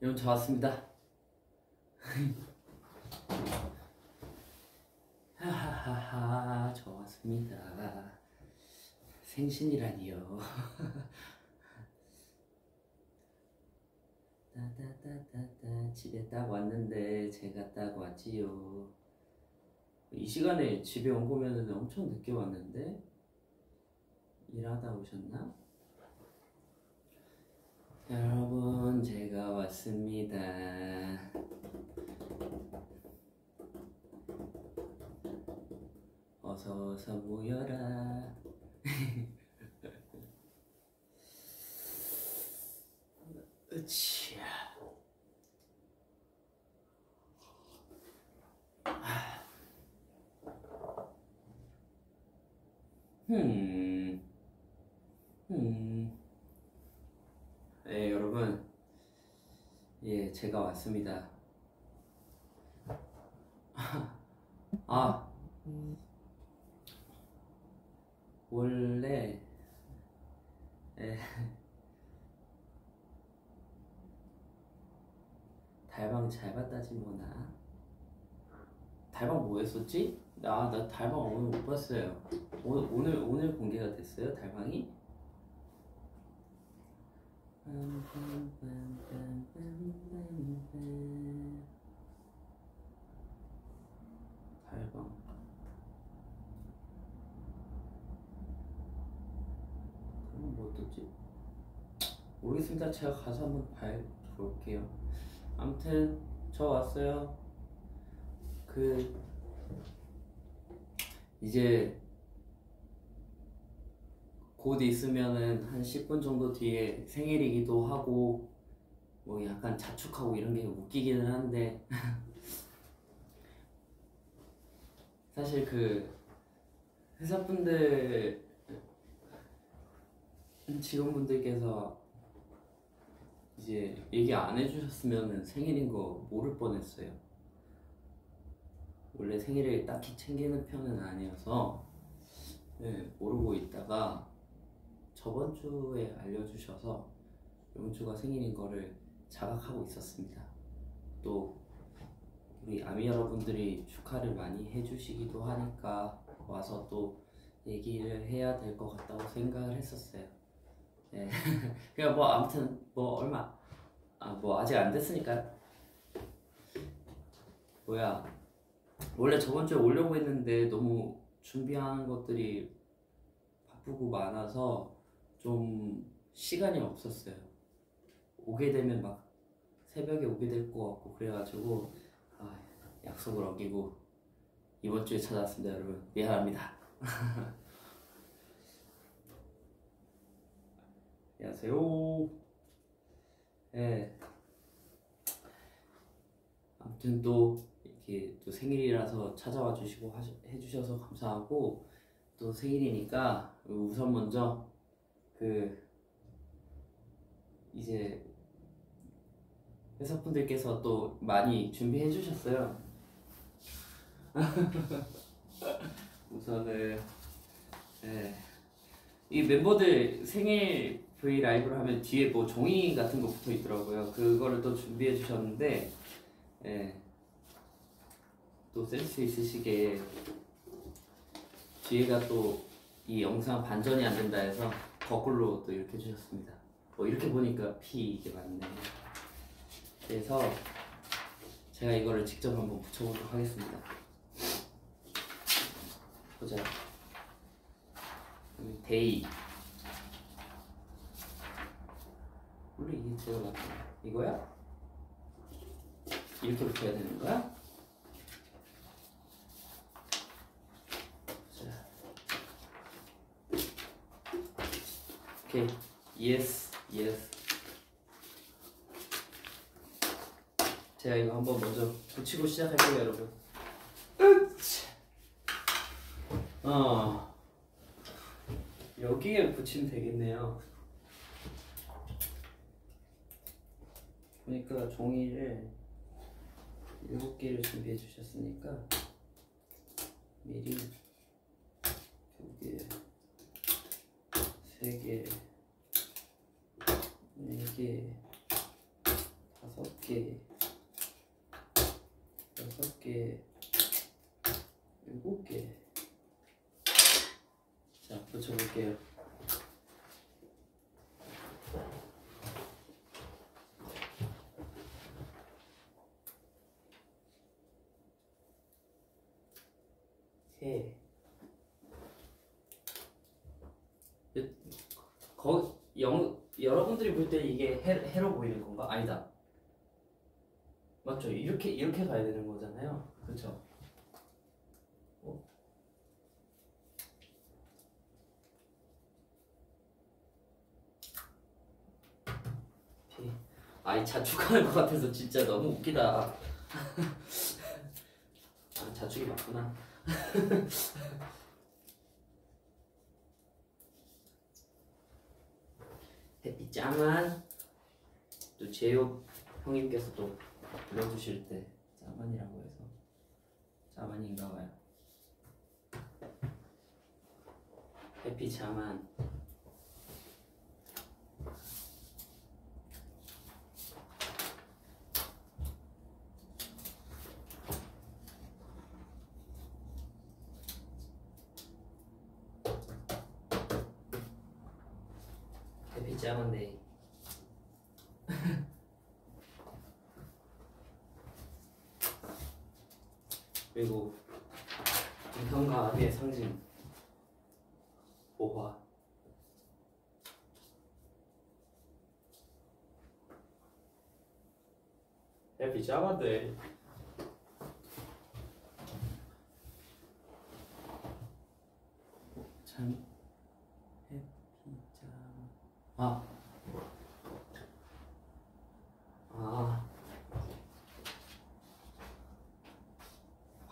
여러분 저 왔습니다. 하하하하 저 왔습니다. 생신이라니요. 따따따따따 집에 딱 왔는데 제가 딱 왔지요. 이 시간에 집에 온 거면 엄청 늦게 왔는데 일하다 오셨나? 여러분 제가 왔습니다. 어서 어서 모여라. 으치야. 아. 음. 음. 네, 여러분. 예, 제가 왔습니다. 아, 원래, 예, 달방 잘 봤다지 뭐나. 달방 뭐 했었지? 아, 나 달방 오늘 못 봤어요. 오늘, 오늘, 오늘 공개가 됐어요, 달방이? 달방 그럼 뭐 어떠지? 모르겠습니다. 제가 가서 한번 봐 볼게요. 아무튼 저 왔어요. 그 이제 곧 있으면은 한 10분 정도 뒤에 생일이기도 하고 뭐 약간 자축하고 이런 게 웃기기는 한데 사실 그 회사분들 직원분들께서 이제 얘기 안 해주셨으면 생일인 거 모를 뻔했어요. 원래 생일을 딱히 챙기는 편은 아니어서 네, 모르고 있다가 저번 주에 알려주셔서 이번 주가 생일인 거를 자각하고 있었습니다. 또 우리 아미 여러분들이 축하를 많이 해주시기도 하니까 와서 또 얘기를 해야 될 것 같다고 생각을 했었어요. 네. 그냥 뭐 아무튼 뭐 얼마 아 뭐 아직 안 됐으니까 뭐야 원래 저번 주에 오려고 했는데 너무 준비하는 것들이 바쁘고 많아서 좀 시간이 없었어요. 오게 되면 막 새벽에 오게 될 것 같고 그래가지고 아, 약속을 어기고 이번 주에 찾아왔습니다, 여러분. 미안합니다. 안녕하세요. 네. 아무튼 또 이렇게 또 생일이라서 찾아와 주시고 하시, 해주셔서 감사하고 또 생일이니까 우선 먼저 그 이제 회사 분들께서 또 많이 준비해 주셨어요. 우선은 네. 이 멤버들 생일 브이 라이브를 하면 뒤에 뭐 종이 같은 거 붙어 있더라고요. 그거를 또 준비해 주셨는데 예. 또 센스 있으시게 뒤에가 또 이 영상 반전이 안 된다 해서 거꾸로 또 이렇게 해주셨습니다. 뭐 이렇게 보니까 P 이게 맞네. 그래서 제가 이거를 직접 한번 붙여보도록 하겠습니다. 보자. Day. 원래 이게 제가 맞다. 이거야? 이렇게 붙여야 되는 거야? 자. 오케이. Yes. Yes. 제가 이거 한번 먼저 붙이고 시작할게요, 여러분. 으치. 어. 여기에 붙이면 되겠네요. 보니까 종이를 일곱 개를 준비해 주셨으니까 미리 두 개, 세 개, 네 개, 다섯 일곱 개. 자, 붙여볼게요. 해. 거, 영, 여러분들이 볼 때 이게 해, 해로 보이는 건가? 아니다. 맞죠? 가야 되는 거잖아요. 그렇죠? 어? 피. 아이 자축하는 것 같아서 진짜 너무 웃기다. 아, 자축이 맞구나. 햇빛 짱한 또 제육 형님께서 또 불러주실 때 짜만이라고 해서 짜만인가 봐요. 해피 자만. 해피 자만데이 그리고 형과 아비의 상징 오화. 해피 자만데이 참 해피 자만 아 아,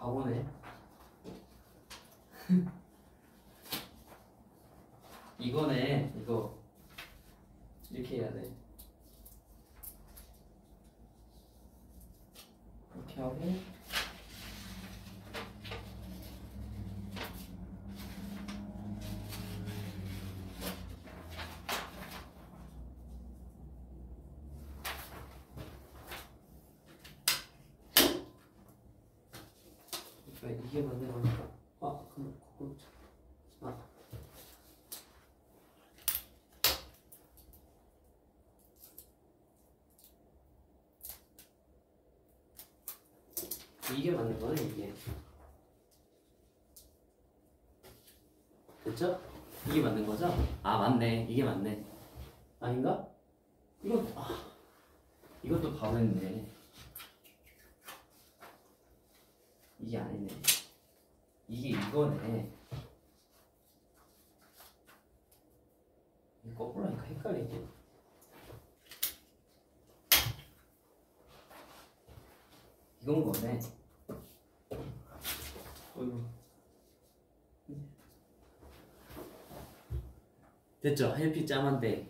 바보네. 이거네, 이거. 이렇게 해야 돼. 이렇게 하고. 그러니까 이게 맞는 거니까. 아, 그럼 그거. 아. 이게 맞는 거네 이게. 됐죠? 이게 맞는 거죠? 아 맞네 이게 맞네. 아닌가? 이거 아 이것도 바보였네. 이게 아니네. 이게 이거네. 이거 거꾸로 하니까 헷갈리지. 이건 거네. 어이구. 됐죠? 헬피 짬한데.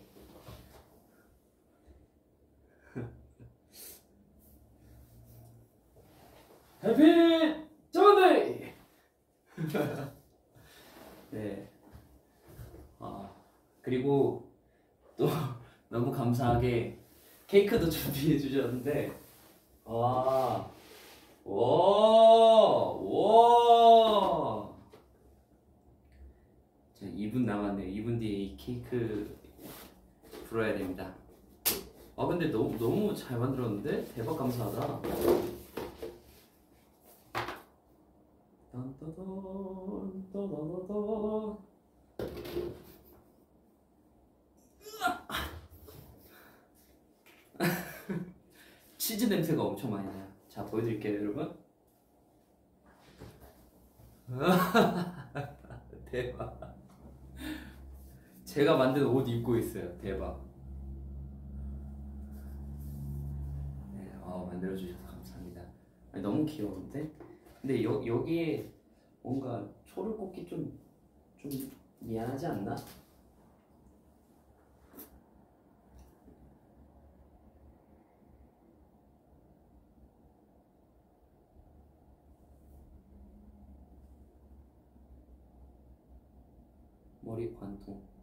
해피 짬한데. 네. 아 그리고 또 너무 감사하게 케이크도 준비해 주셨는데 와, 와, 와. 자, 2분 남았네요. 2분 뒤에 이 케이크 불어야 됩니다. 아, 근데 너무, 너무 잘 만들었는데? 대박 감사하다. 치즈 냄새가 엄청 많이 나요. 자, 보여드릴게요, 여러분. 대박. 제가 만든 옷 입고 있어요. 대박. 네, 어, 만들어주셔서 감사합니다. 아니, 너무 귀여운데? 근데 여, 여기에 뭔가 초를 꽂기 좀, 좀 미안하지 않나? 머리 관통.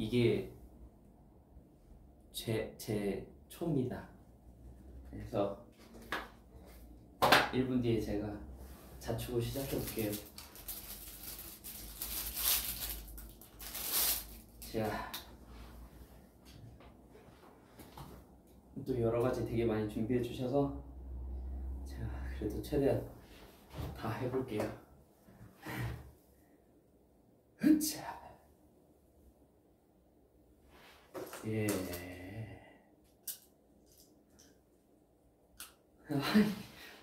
이게 제, 제 초입니다. 그래서 1분 뒤에 제가 자축을 시작해 볼게요. 자, 또 여러 가지 되게 많이 준비해 주셔서 제가 그래도 최대한 다 해볼게요. 자, 예.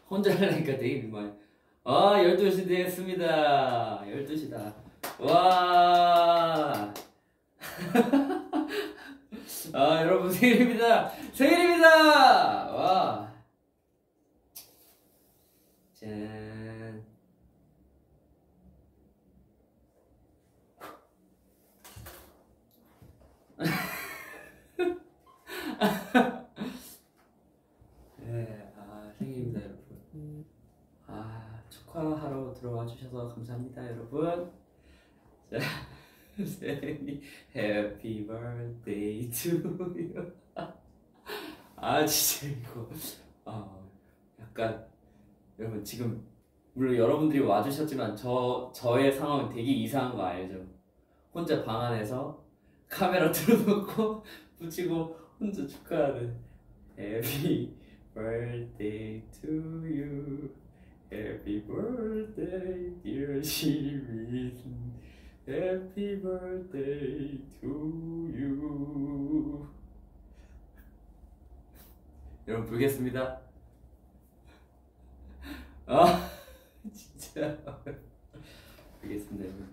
혼자 하려니까 되게 민망해. 아, 12시 됐습니다. 12시다. 와. 아, 여러분 생일입니다. 생일입니다. 와. 짠. 네, 아, 생일입니다, 여러분. 아, 축하하러 들어와 주셔서 감사합니다, 여러분. 자, 생일 Happy birthday to you. 아, 진짜 이거 아, 약간 여러분 지금 물론 여러분들이 와주셨지만 저 저의 상황은 되게 이상한 거 알죠? 혼자 방 안에서 카메라 틀어놓고 붙이고 혼자 축하하는 Happy birthday to you. Happy birthday, dear 시민. Happy birthday to you. 여러분 불겠습니다. 아 진짜 불겠습니다.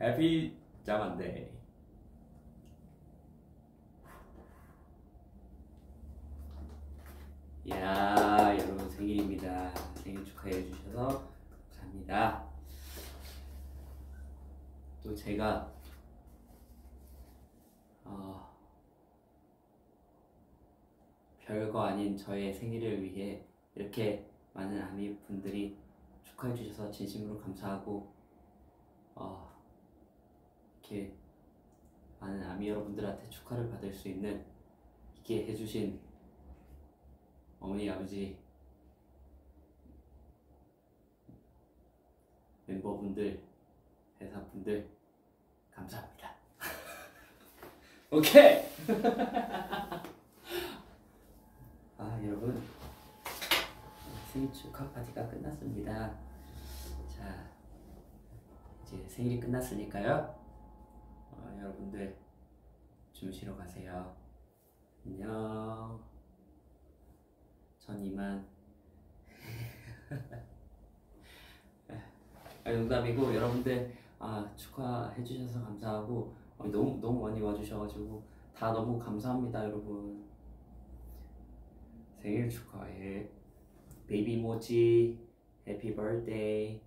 Happy 자만데이. 야 여러분 생일입니다. 생일 축하해 주셔서 감사합니다. 또 제가 어, 별거 아닌 저의 생일을 위해 이렇게 많은 아미 분들이 축하해 주셔서 진심으로 감사하고 어, 이렇게 많은 아미 여러분들한테 축하를 받을 수 있는 있게 해주신 어머니 아버지 멤버분들 회사분들 감사합니다. 오케이. 아 여러분 생일 축하 파티가 끝났습니다. 자 이제 생일이 끝났으니까요. 어, 여러분들 주무시러 가세요. 안녕. 전 이만. 아, 농담이고 여러분들 아, 축하해 주셔서 감사하고 어, 너무 너무 많이 와주셔가지고 다 너무 감사합니다 여러분. 생일 축하해. 베이비 모지 해피 버스데이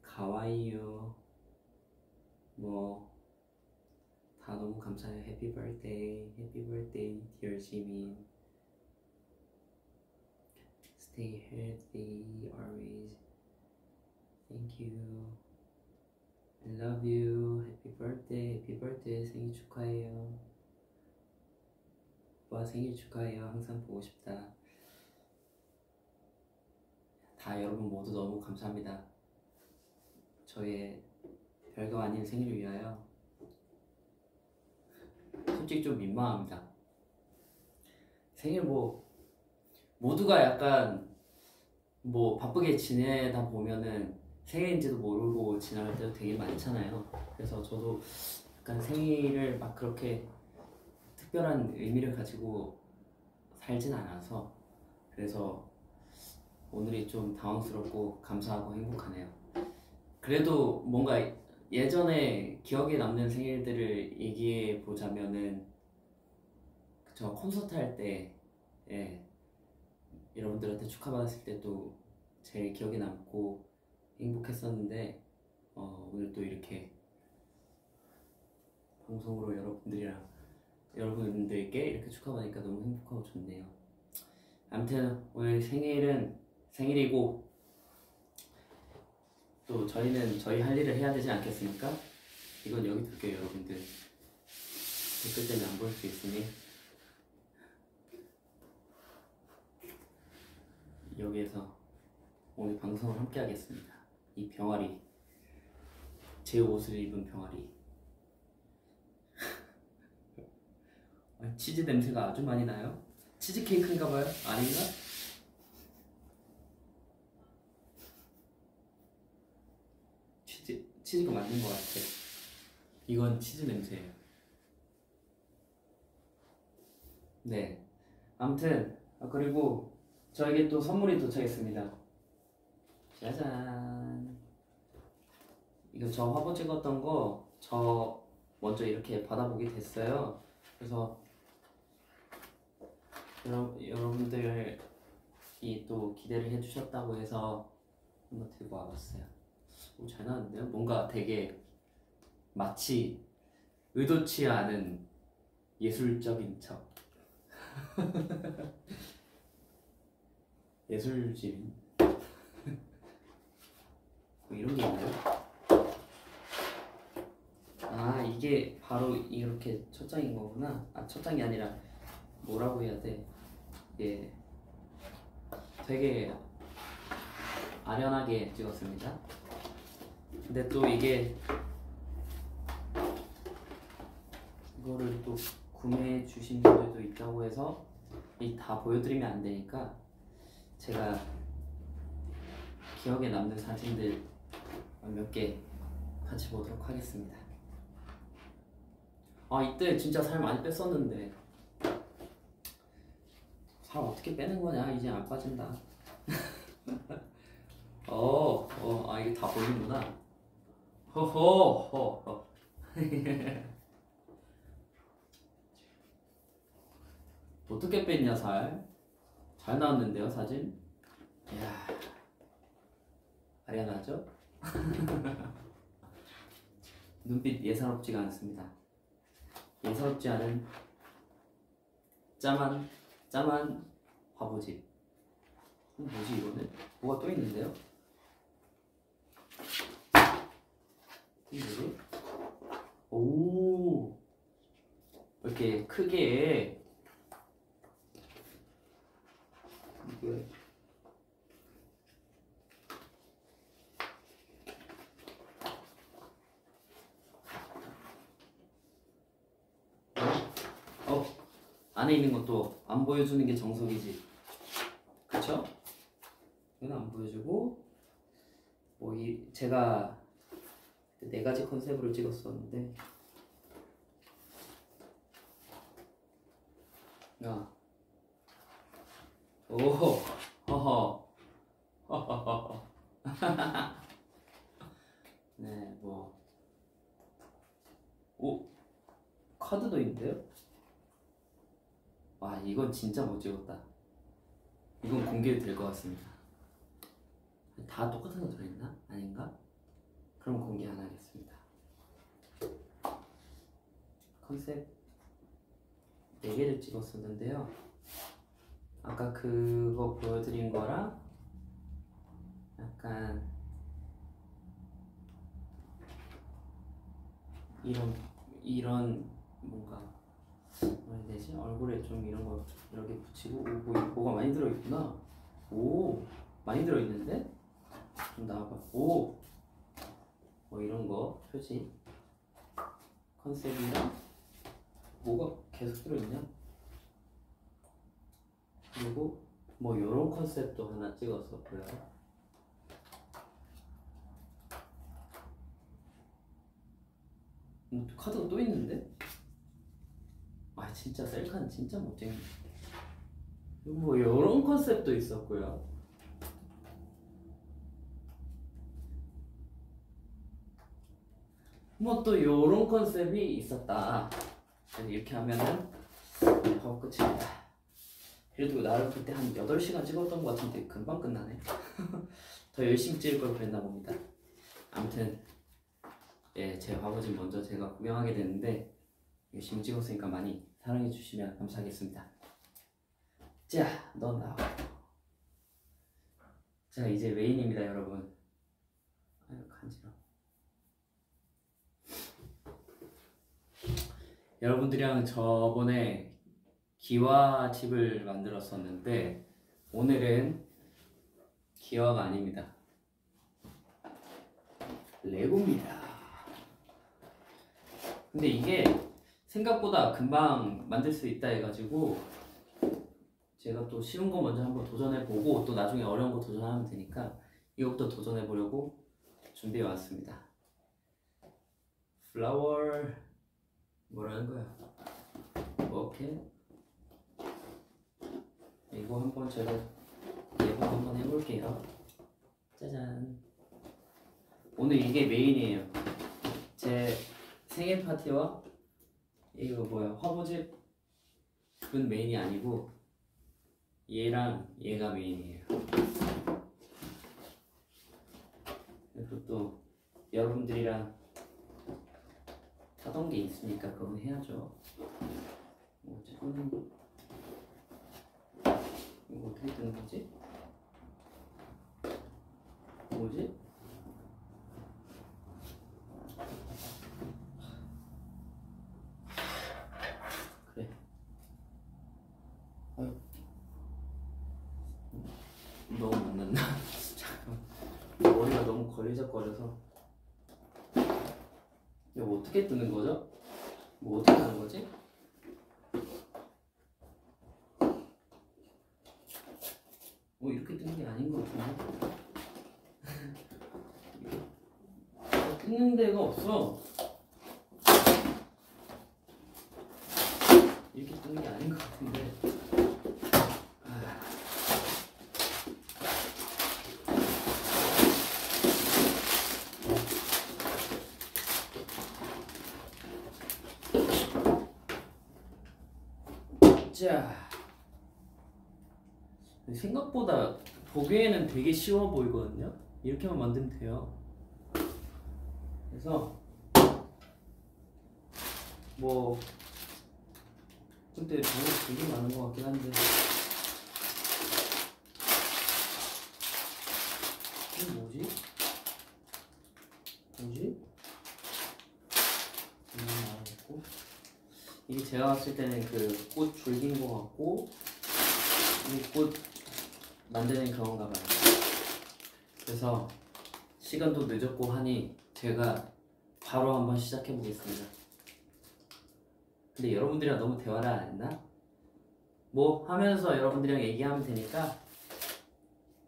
가와이요 뭐 다 너무 감사해요. Happy birthday happy birthday dear 지민 Stay healthy always Thank you I love you. Happy birthday. Happy birthday. 생일 축하해요. 오빠 생일 축하해요. 항상 보고 싶다. 다 여러분 모두 너무 감사합니다. 저의 별거 아닌 생일을 위하여 솔직히 좀 민망합니다. 생일 뭐 모두가 약간 뭐 바쁘게 지내다 보면은 생일인지도 모르고 지나갈 때도 되게 많잖아요. 그래서 저도 약간 생일을 막 그렇게 특별한 의미를 가지고 살진 않아서 그래서 오늘이 좀 당황스럽고 감사하고 행복하네요. 그래도 뭔가 예전에 기억에 남는 생일들을 얘기해 보자면은 저 콘서트 할 때 예, 여러분들한테 축하받았을 때도 제일 기억에 남고 행복했었는데 어, 오늘 또 이렇게 방송으로 여러분들이랑 여러분들께 이렇게 축하받으니까 너무 행복하고 좋네요. 아무튼 오늘 생일은 생일이고 또 저희는 저희 할 일을 해야 되지 않겠습니까? 이건 여기 둘게요 여러분들 댓글 때문에 안볼수 있으니 여기에서 오늘 방송을 함께 하겠습니다. 이 병아리 제 옷을 입은 병아리 아, 치즈 냄새가 아주 많이 나요. 치즈 케이크인가 봐요? 아닌가? 치즈 치즈가 맞는 것 같아. 이건 치즈 냄새예요. 네. 아무튼 아, 그리고 저에게 또 선물이 도착했습니다. 짜잔. 이거 저 화보 찍었던 거 저 먼저 이렇게 받아보게 됐어요. 그래서 여러, 여러분들이 또 기대를 해주셨다고 해서 한번 들고 와봤어요. 오, 잘 나왔는데요? 뭔가 되게 마치 의도치 않은 예술적인 척. 예술집 뭐 이런 게 있나요? 아 이게 바로 이렇게 첫 장인 거구나. 아첫 장이 아니라 뭐라고 해야 돼? 예, 되게 아련하게 찍었습니다. 근데 또 이게 이거를 또 구매해 주신 분들도 있다고 해서 이 다 보여드리면 안 되니까 제가 기억에 남는 사진들 몇 개 같이 보도록 하겠습니다. 아 이때 진짜 살 많이 뺐었는데 살 어떻게 빼는 거냐 이제 안 빠진다. 어, 어, 아 이게 다 보이는구나. 허허, 허, 어떻게 뺐냐 살? 잘 나왔는데요 사진? 이야 아련하죠? 눈빛 예사롭지가 않습니다 예사롭지 않은 짜만 짜만 화보집 음, 뭐지 이거는? 뭐가 또 있는데요? 뭐지? 오 이렇게 크게 이게 어 안에 있는 것도 안 보여주는 게 정석이지 그쵸? 이건 안 보여주고 뭐 이 제가 그네 가지 컨셉으로 찍었었는데 야 오, 허허, 허허허. 네, 뭐, 오, 카드도 있는데요? 와, 이건 진짜 못 찍었다. 이건 공개될 것 같습니다. 다 똑같은 거 들어있나? 아닌가? 그럼 공개 안 하겠습니다. 컨셉 4개를 찍었었는데요. 아까 그거 보여드린 거랑 약간 이런 이런 뭔가 되지? 얼굴에 좀 이런 거 이렇게 붙이고 오, 뭐, 뭐가 많이 들어있구나. 오 많이 들어있는데? 좀 나와봐. 오 뭐 이런 거 표지. 컨셉이랑 뭐가 계속 들어있냐? 그리고 뭐 이런 컨셉도 하나 찍었었고요. 음, 카드가 또 있는데? 아 진짜 셀카는 진짜 못생긴. 뭐 이런 컨셉도 있었고요. 뭐 또 이런 컨셉이 있었다. 이렇게 하면은 네, 하고 끝입니다. 그래도 나름 그때 한 8시간 찍었던 것 같은데 금방 끝나네 더 열심히 찍을 걸 그랬나 봅니다 아무튼 예, 제 화보집 먼저 제가 구경하게 됐는데 열심히 찍었으니까 많이 사랑해 주시면 감사하겠습니다 자, 너 나와 자, 이제 메인입니다 여러분 아유 간지러워 여러분들이랑 저번에 기와집을 만들었었는데 오늘은 기와가 아닙니다. 레고입니다. 근데 이게 생각보다 금방 만들 수 있다 해가지고 제가 또 쉬운 거 먼저 한번 도전해 보고 또 나중에 어려운 거 도전하면 되니까 이것부터 도전해 보려고 준비해 왔습니다. Flower 뭐라는 거야? 오케이 이거 한번 제가 예고 한번 해볼게요. 짜잔. 오늘 이게 메인이에요. 제 생일 파티와 이거 뭐야 화보집 그건 메인이 아니고 얘랑 얘가 메인이에요. 그리고 또 여러분들이랑 하던 게 있으니까 그건 해야죠. 뭐 어쨌든 이거 어떻게 뜨는 거지? 뭐지? 그래. 아유. 너무 만났나? 잠깐. 걸리적거려서. 이거 어떻게 뜨는 거죠? 뭐 어떻게 하는 거지? 뭐 이렇게 뜨는 게 아닌 것 같은데? 뜨는 데가 없어. 이렇게 뜨는 게 아닌 것 같은데. 아. 자. 생각보다 보기에는 되게 쉬워 보이거든요. 이렇게만 만들면 돼요. 그래서 뭐 근데 방금 되게 많은 것 같긴 한데 이게 뭐지? 뭐지? 나왔고 이게 제가 봤을 때는 그 꽃 줄긴 것 같고 이꽃 만드는 그런가 봐요. 그래서 시간도 늦었고 하니 제가 바로 한번 시작해 보겠습니다. 근데 여러분들이랑 너무 대화를 안 했나? 뭐 하면서 여러분들이랑 얘기하면 되니까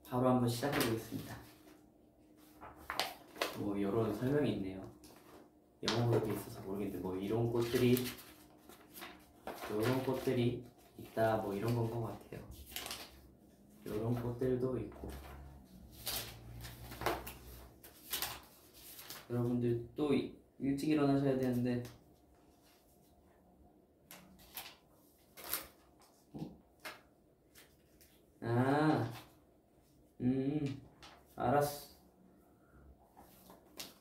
바로 한번 시작해 보겠습니다. 뭐 이런 설명이 있네요. 영어로 돼 있어서 모르겠는데 뭐 이런 꽃들이 이런 꽃들이 있다 뭐 이런 건 것 같아요. 이런 꽃들도 있고 여러분들 또 이- 일찍 일어나셔야 되는데 어? 아, 음, 알았어.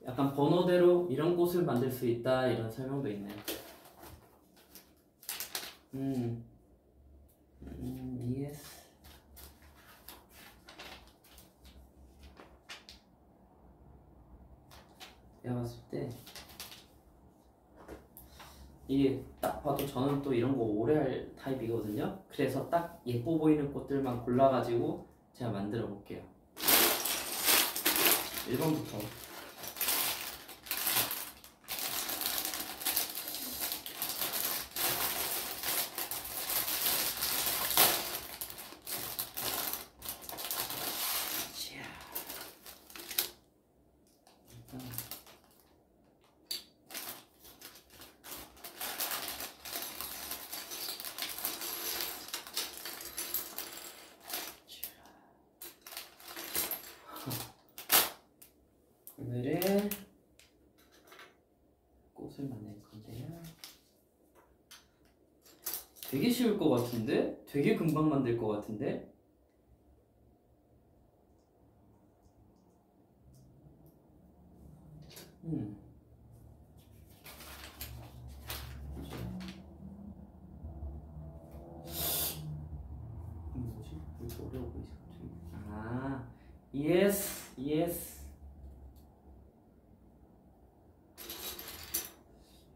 약간 번호대로 이런 꽃을 만들 수 있다 이런 설명도 있네요. 음, 음, yes. 내가 봤을 때 이게 딱 봐도 저는 또 이런 거 오래 할 타입이거든요. 그래서 딱 예뻐 보이는 꽃들만 골라가지고 제가 만들어 볼게요. 1번부터 일단 오늘은 꽃을 만들 건데요. 되게 쉬울 것 같은데? 되게 금방 만들 것 같은데? 음. 이게 뭐지? 왜 이렇게 어려워 보이지 갑자기? 아, yes, yes.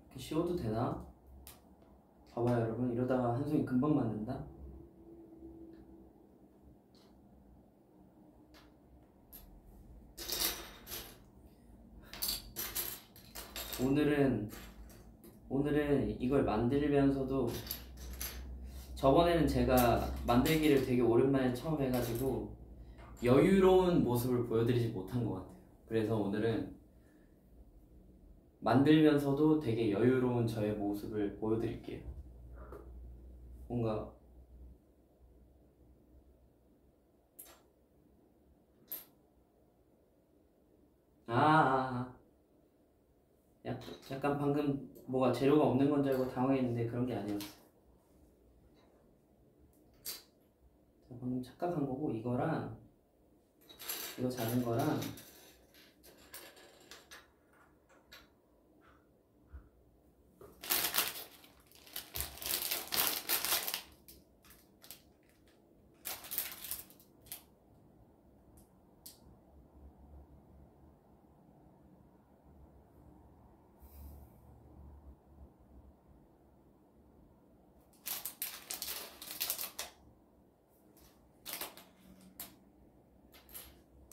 이렇게 쉬워도 되나? 봐봐요 여러분 이러다가 한 송이 금방 만든다 오늘은 오늘은 이걸 만들면서도 저번에는 제가 만들기를 되게 오랜만에 처음 해가지고 여유로운 모습을 보여드리지 못한 것 같아요. 그래서 오늘은 만들면서도 되게 여유로운 저의 모습을 보여드릴게요. 뭔가 아, 아, 아. 약- 약간 방금 뭐가 재료가 없는 건 줄 알고 당황했는데 그런 게 아니었어요. 자, 방금 착각한 거고 이거랑 이거 자른 거랑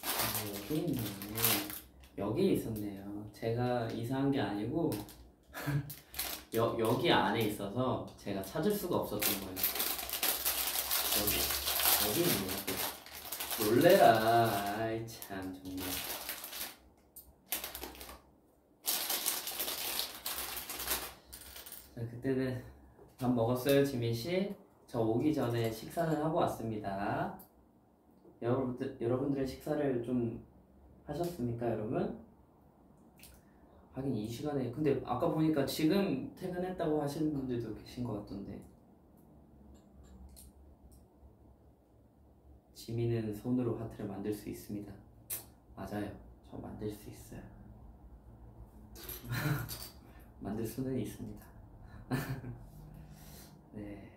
아, 여기 있네. 여기 있었네요. 제가 이상한 게 아니고 여, 여기 안에 있어서 제가 찾을 수가 없었던 거예요. 여기 여기 있네. 놀래라. 아이 참 정말. 자, 그때는 밥 먹었어요, 지민 씨? 저 오기 전에 식사는 하고 왔습니다. 여러분들 여러분들의 식사를 좀 하셨습니까, 여러분? 하긴 이 시간에 근데 아까 보니까 지금 퇴근했다고 하시는 분들도 계신 것 같던데. 지민은 손으로 하트를 만들 수 있습니다. 맞아요. 저 만들 수 있어요. 만들 수는 있습니다. 네.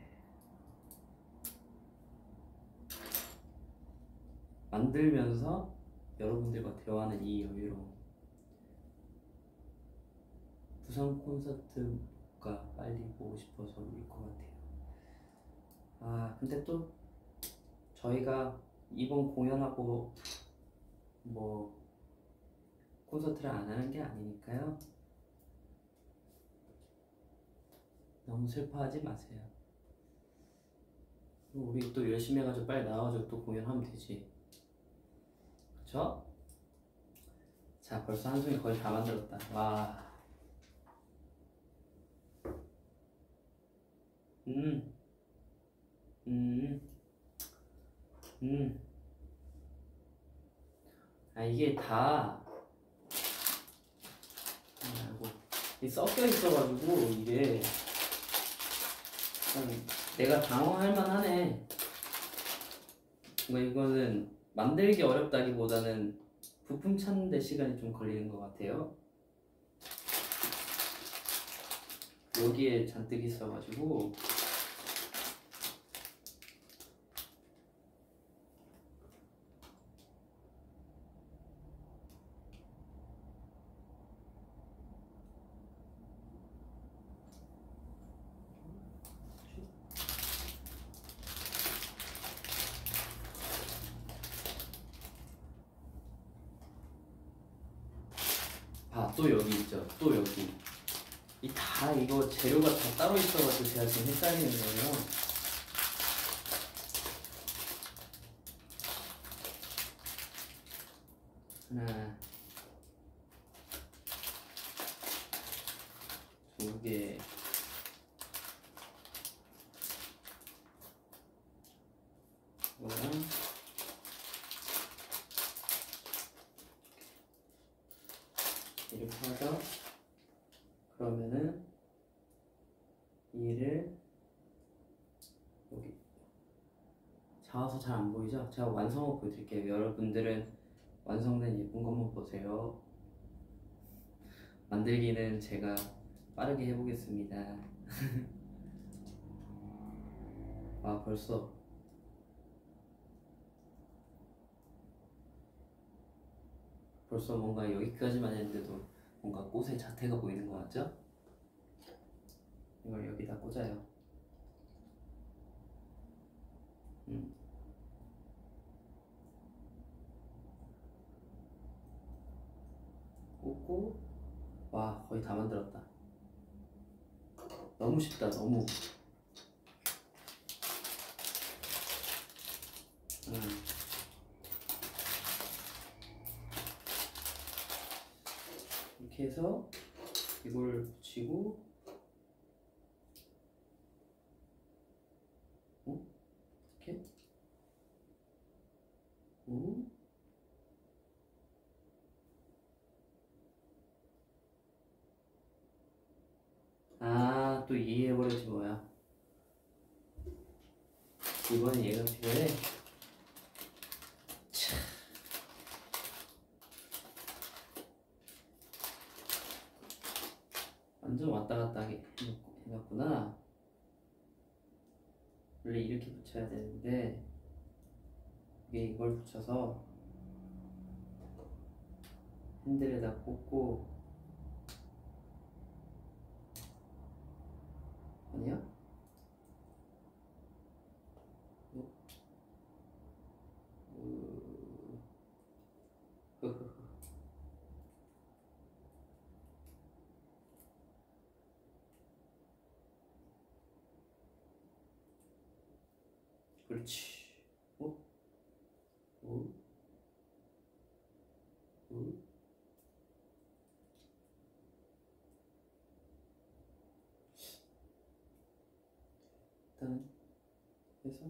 만들면서 여러분들과 대화하는 이 여유로움. 부산 콘서트가 빨리 보고 싶어서 울것 같아요. 아, 근데 또 저희가 이번 공연하고 뭐 콘서트를 안 하는 게 아니니까요. 너무 슬퍼하지 마세요. 우리 또 열심히 해가지고 빨리 나와가지고 또 공연하면 되지. 그쵸? 자, 벌써 한송이 거의 다 만들었다. 와. 음. 음. 음. 아, 이게 다. 섞여 있어가지고, 이게. 내가 당황할 만하네. 뭔가 이거는 만들기 어렵다기보다는 부품 찾는 데 시간이 좀 걸리는 것 같아요. 여기에 잔뜩 있어가지고 아, 또 여기 있죠. 또 여기. 이 다 이거 재료가 다 따로 있어가지고 제가 지금 헷갈리는 거예요. 하나, 두 개, 이거랑 이렇게 하죠. 그러면은 얘를 여기 작아서 잘 안 보이죠? 제가 완성을 보여드릴게요. 여러분들은 완성된 예쁜 것만 보세요. 만들기는 제가 빠르게 해보겠습니다. 아 벌써 벌써 뭔가 여기까지만 했는데도 뭔가 꽃의 자태가 보이는 것 같죠? 이걸 여기다 꽂아요. 음. 꽂고 와 거의 다 만들었다 너무 쉽다 너무 음. 이렇게 해서 이걸 붙이고 어? 이렇게 어? 아, 또 이해해버렸지 뭐야. 이번엔 얘가 필요해. 차. 완전 왔다 갔다 하게 해놨구나. 원래 이렇게 붙여야 되는데 이게 이걸 붙여서 핸들에다 꽂고 아니야? 어? 음, 흐흐흐. 그렇지. 어? 어? 어? 일단 해서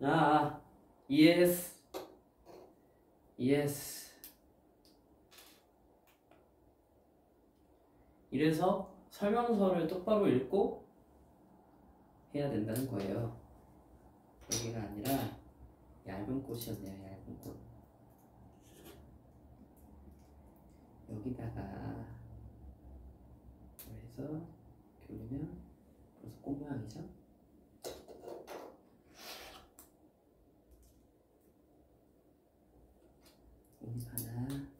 아, 아, yes, yes. 이래서 설명서를 똑바로 읽고 해야 된다는 거예요. 여기가 아니라 얇은 꽃이었네요, 얇은 꽃. 여기다가 이렇게 올리면 벌써 꽃 모양이죠? 꽃잎 하나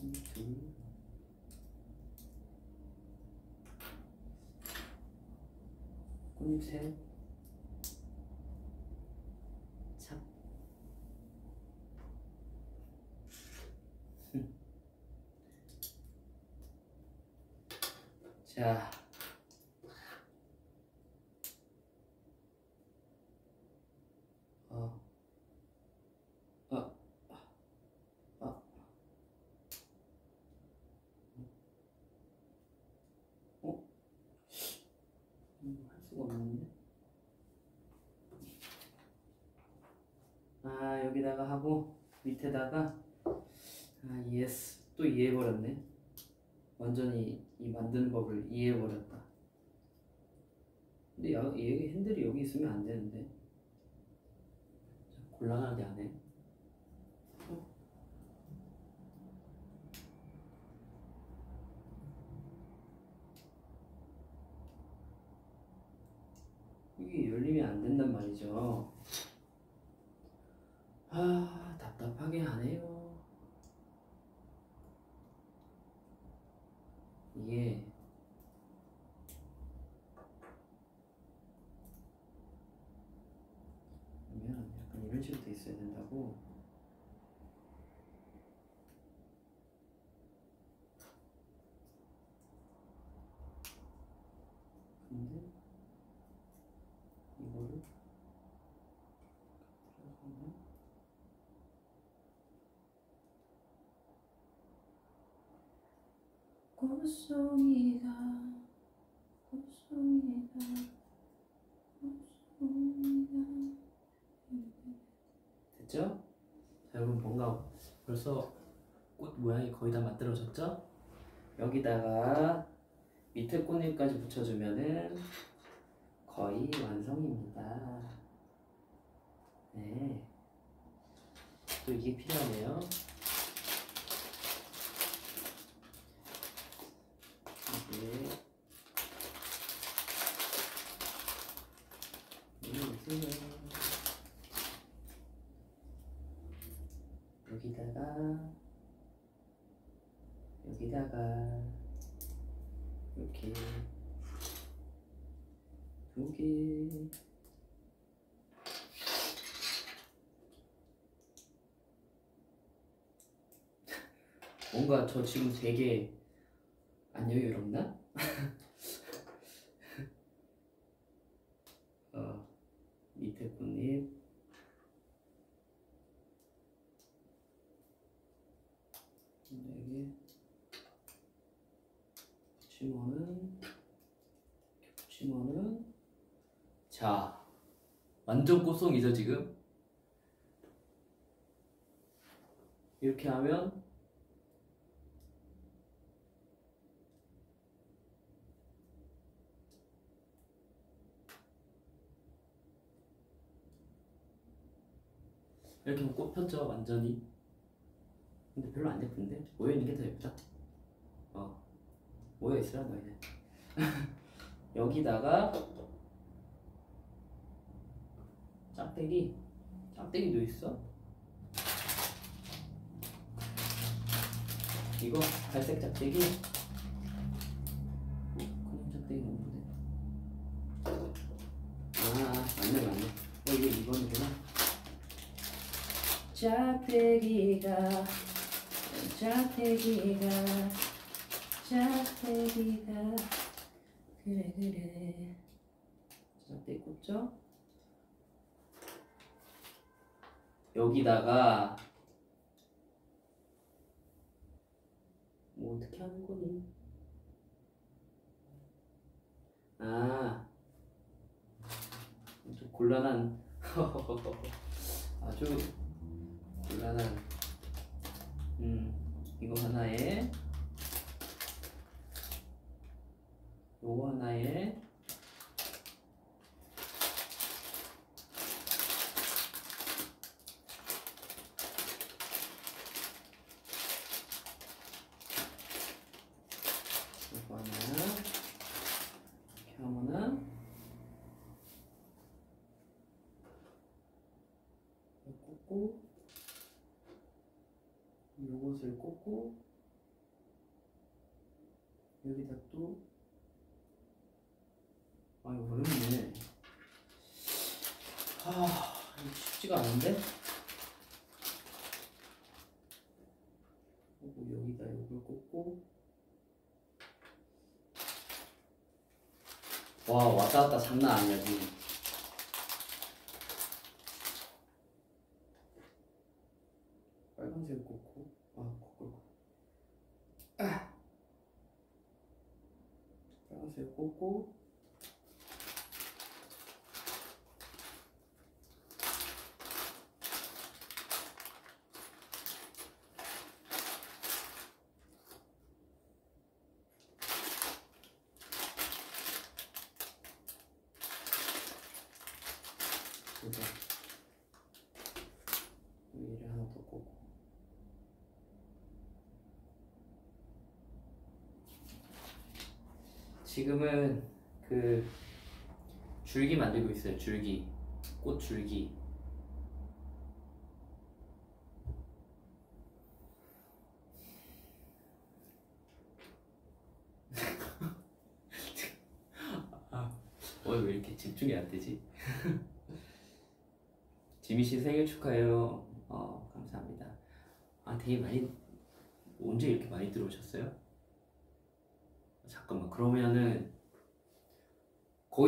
꽃잎 둘 꽃잎 셋 참. 자. 어. 어. 어. 어? 음, 할 수가 없는데. 아, 여기다가 하고 밑에다가 아, yes. 또 이해해버렸네. 완전히 이 만드는 법을 이해해버렸다. 근데 야, 얘 핸들이 여기 있으면 안 되는데. 자, 곤란하게 안 해. 어? 이게 열리면 안 된단 말이죠. 아, 답답하게 하네요. 이게 그러면 약간 이런 식으로 돼 있어야 된다고. 근데 이거를 들어가면 꽃송이가 꽃송이가 꽃송이가 됐죠? 자 여러분 뭔가 벌써 꽃 모양이 거의 다 만들어졌죠? 여기다가 밑에 꽃잎까지 붙여주면은 거의 완성입니다. 네. 또 이게 필요하네요. 이게 이게 있어요. 여기다가 여기다가 이렇게 두 개. 뭔가 저 지금 되게 안 여유롭나? 어, 밑에 꽃잎 여기 붙이면은 붙이면은 자 완전 꽃송이죠 지금? 이렇게 하면 이렇게 하면 꽃 폈죠 완전히. 근데 별로 안 예쁜데? 모여있는 게 더 예쁘다. 어. 모여있으라 너희는 여기다가 짝대기? 짝대기도 있어? 이거 갈색 짝대기 어, 그냥 짝대기 없는데 아 맞네 맞네 어 이거 이번이구나 짝대기가 짝대기가 짝대기가 그래 그래 짝대기 꽂죠? 여기다가 뭐 어떻게 하는 거니? 아, 좀 곤란한 아주 곤란한 음 이거 하나에 요거 하나에 요거 하나 이렇게 하면은 이거 꽂고 요것을 꽂고 여기다 또 아 이거 어렵네 아 이거 쉽지가 않은데 그리고 여기다 이걸 꽂고 와 왔다 갔다 장난 아니야 지금 빨간색 꽂고 아 꽂고 아. 빨간색 꽂고 이제 위를 하나 더 꽂고 지금은 그 줄기 만들고 있어요 줄기 꽃 줄기 아, 오늘 왜 이렇게 집중이 안 되지? 지미 씨 생일 축하해요. 어, 감사합니다. 아, 되게 많이 언제 이렇게 많이 들어오셨어요? 잠깐만. 그러면은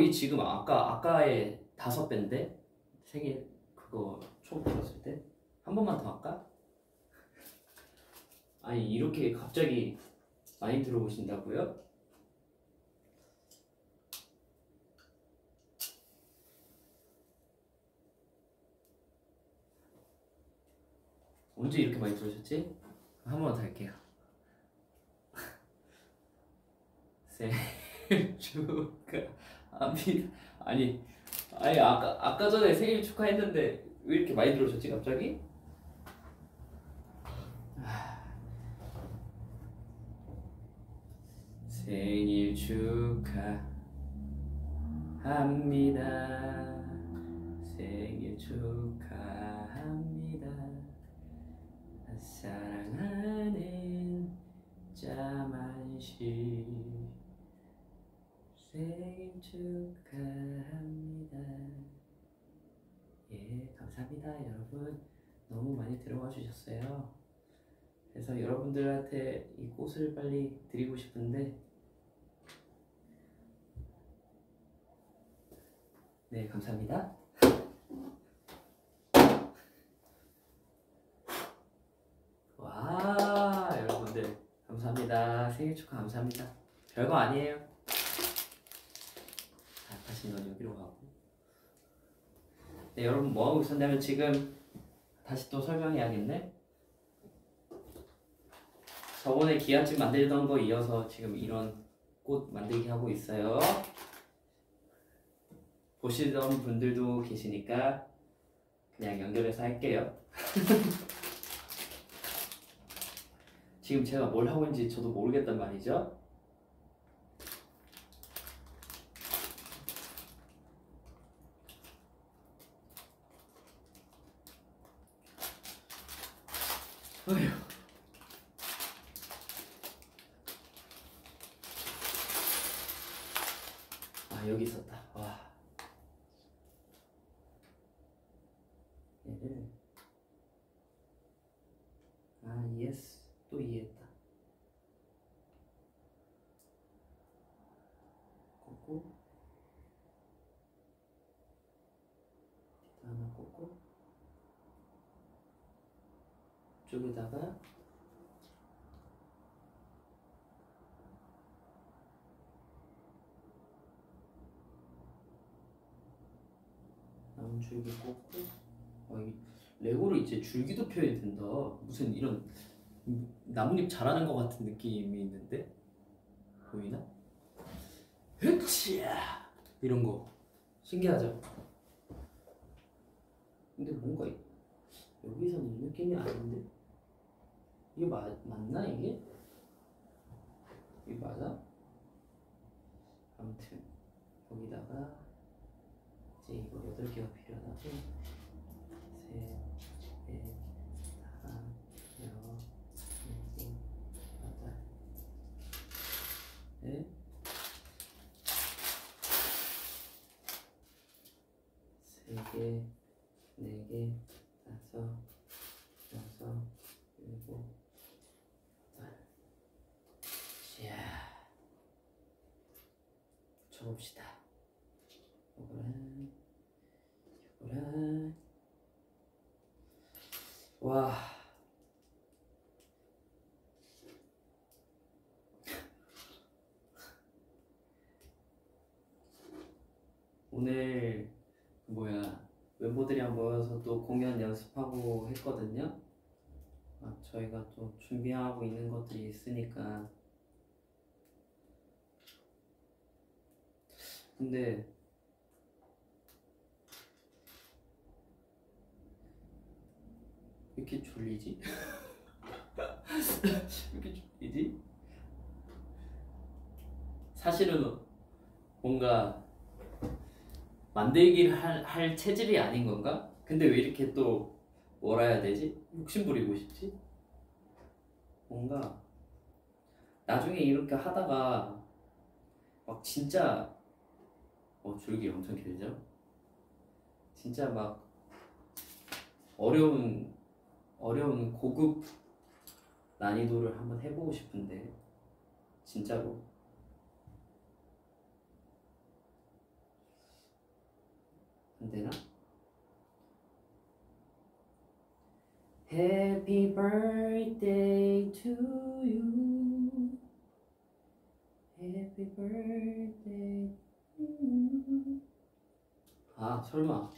거의 지금 아까 아까의 다섯 배인데 생일 그거 총 들었을 때 한 번만 더 할까? 아니 이렇게 갑자기 많이 들어오신다고요? 언제 이렇게 많이 들어오셨지? 한 번만 더 할게요. 생일 축하 합니다. 아니, 아니 아까 아까 전에 생일 축하했는데 왜 이렇게 많이 들어오셨지 갑자기? 아. 생일 축하합니다. 생일 축하합니다. 사랑하는 자만씨 생일 축하합니다. 예, 감사합니다, 여러분. 너무 많이 들어와 주셨어요. 그래서 여러분들한테 이 꽃을 빨리 드리고 싶은데, 네, 감사합니다. 와, 여러분들 감사합니다. 생일 축하 감사합니다. 별거 아니에요. 여기로 가고. 네, 여러분 뭐 하고 있었냐면 지금 다시 또 설명해야겠네. 저번에 기아집 만들던 거 이어서 지금 이런 꽃 만들기 하고 있어요. 보시던 분들도 계시니까 그냥 연결해서 할게요. 지금 제가 뭘 하고 있는지 저도 모르겠단 말이죠. 어휴. 아 여기 있었다. 와. 얘를 아 예스 또 이해했다. 꽂고 기타 하나 꽂고 쪽에다가 나무 줄기 꽂고 어, 이 레고로 이제 줄기도 표현이 된다. 무슨 이런 나뭇잎 자라는 것 같은 느낌이 있는데 보이나? 흐치야 이런 거 신기하죠? 근데 뭔가 이- 여기서는 이 느낌이 아닌데 이게 맞, 맞나 이게? 이게 맞아? 아무튼 여기다가 이제 이거 8개가 필요하다고 셋, 넷, 다섯, 여섯, 일곱, 여덟 네? 세 개, 네 개, 다섯, 여섯, 일곱, 여덟. 이야. 붙여 봅시다. 와. 오늘 그 뭐야 멤버들이랑 모여서 또 공연 연습하고 했거든요. 아, 저희가 또 준비하고 있는 것들이 있으니까. 근데 왜 이렇게 졸리지? 왜 이렇게 졸리지? 사실은 뭔가 만들기를 할, 할 체질이 아닌 건가? 근데 왜 이렇게 또 뭐라 해야 되지? 욕심 부리고 싶지? 뭔가 나중에 이렇게 하다가 막 진짜 어 줄기 엄청 길죠? 진짜 막 어려운 어려운 고급 난이도를 한번 해보고 싶은데 진짜로 안 되나? Happy birthday to you. Happy birthday. 아, 설마.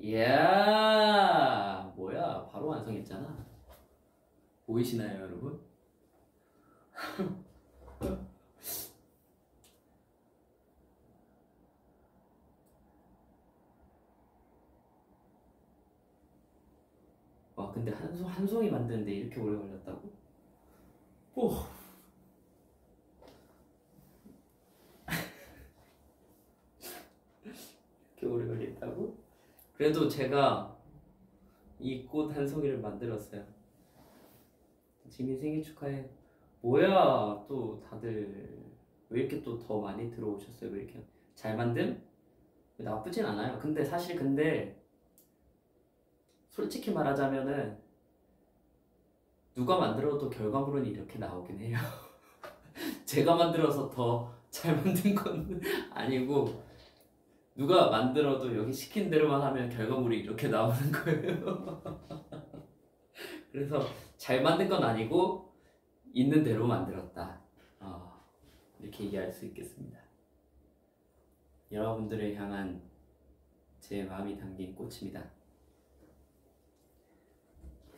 이야, 뭐야. 바로 완성했잖아. 보이시나요, 여러분? 와 근데 한, 송- 한 송이 만드는데 이렇게 오래 걸렸다고? 오. 이렇게 오래 걸렸다고? 그래도 제가 이 꽃 한 송이를 만들었어요. 지민 생일 축하해. 뭐야 또 다들 왜 이렇게 또 더 많이 들어오셨어요? 왜 이렇게 잘 만듦? 나쁘진 않아요. 근데 사실 근데 솔직히 말하자면은 누가 만들어도 결과물은 이렇게 나오긴 해요. 제가 만들어서 더 잘 만든 건 아니고 누가 만들어도 여기 시킨 대로만 하면 결과물이 이렇게 나오는 거예요. 그래서 잘 만든 건 아니고 있는 대로 만들었다. 어, 이렇게 얘기할 수 있겠습니다. 여러분들을 향한 제 마음이 담긴 꽃입니다.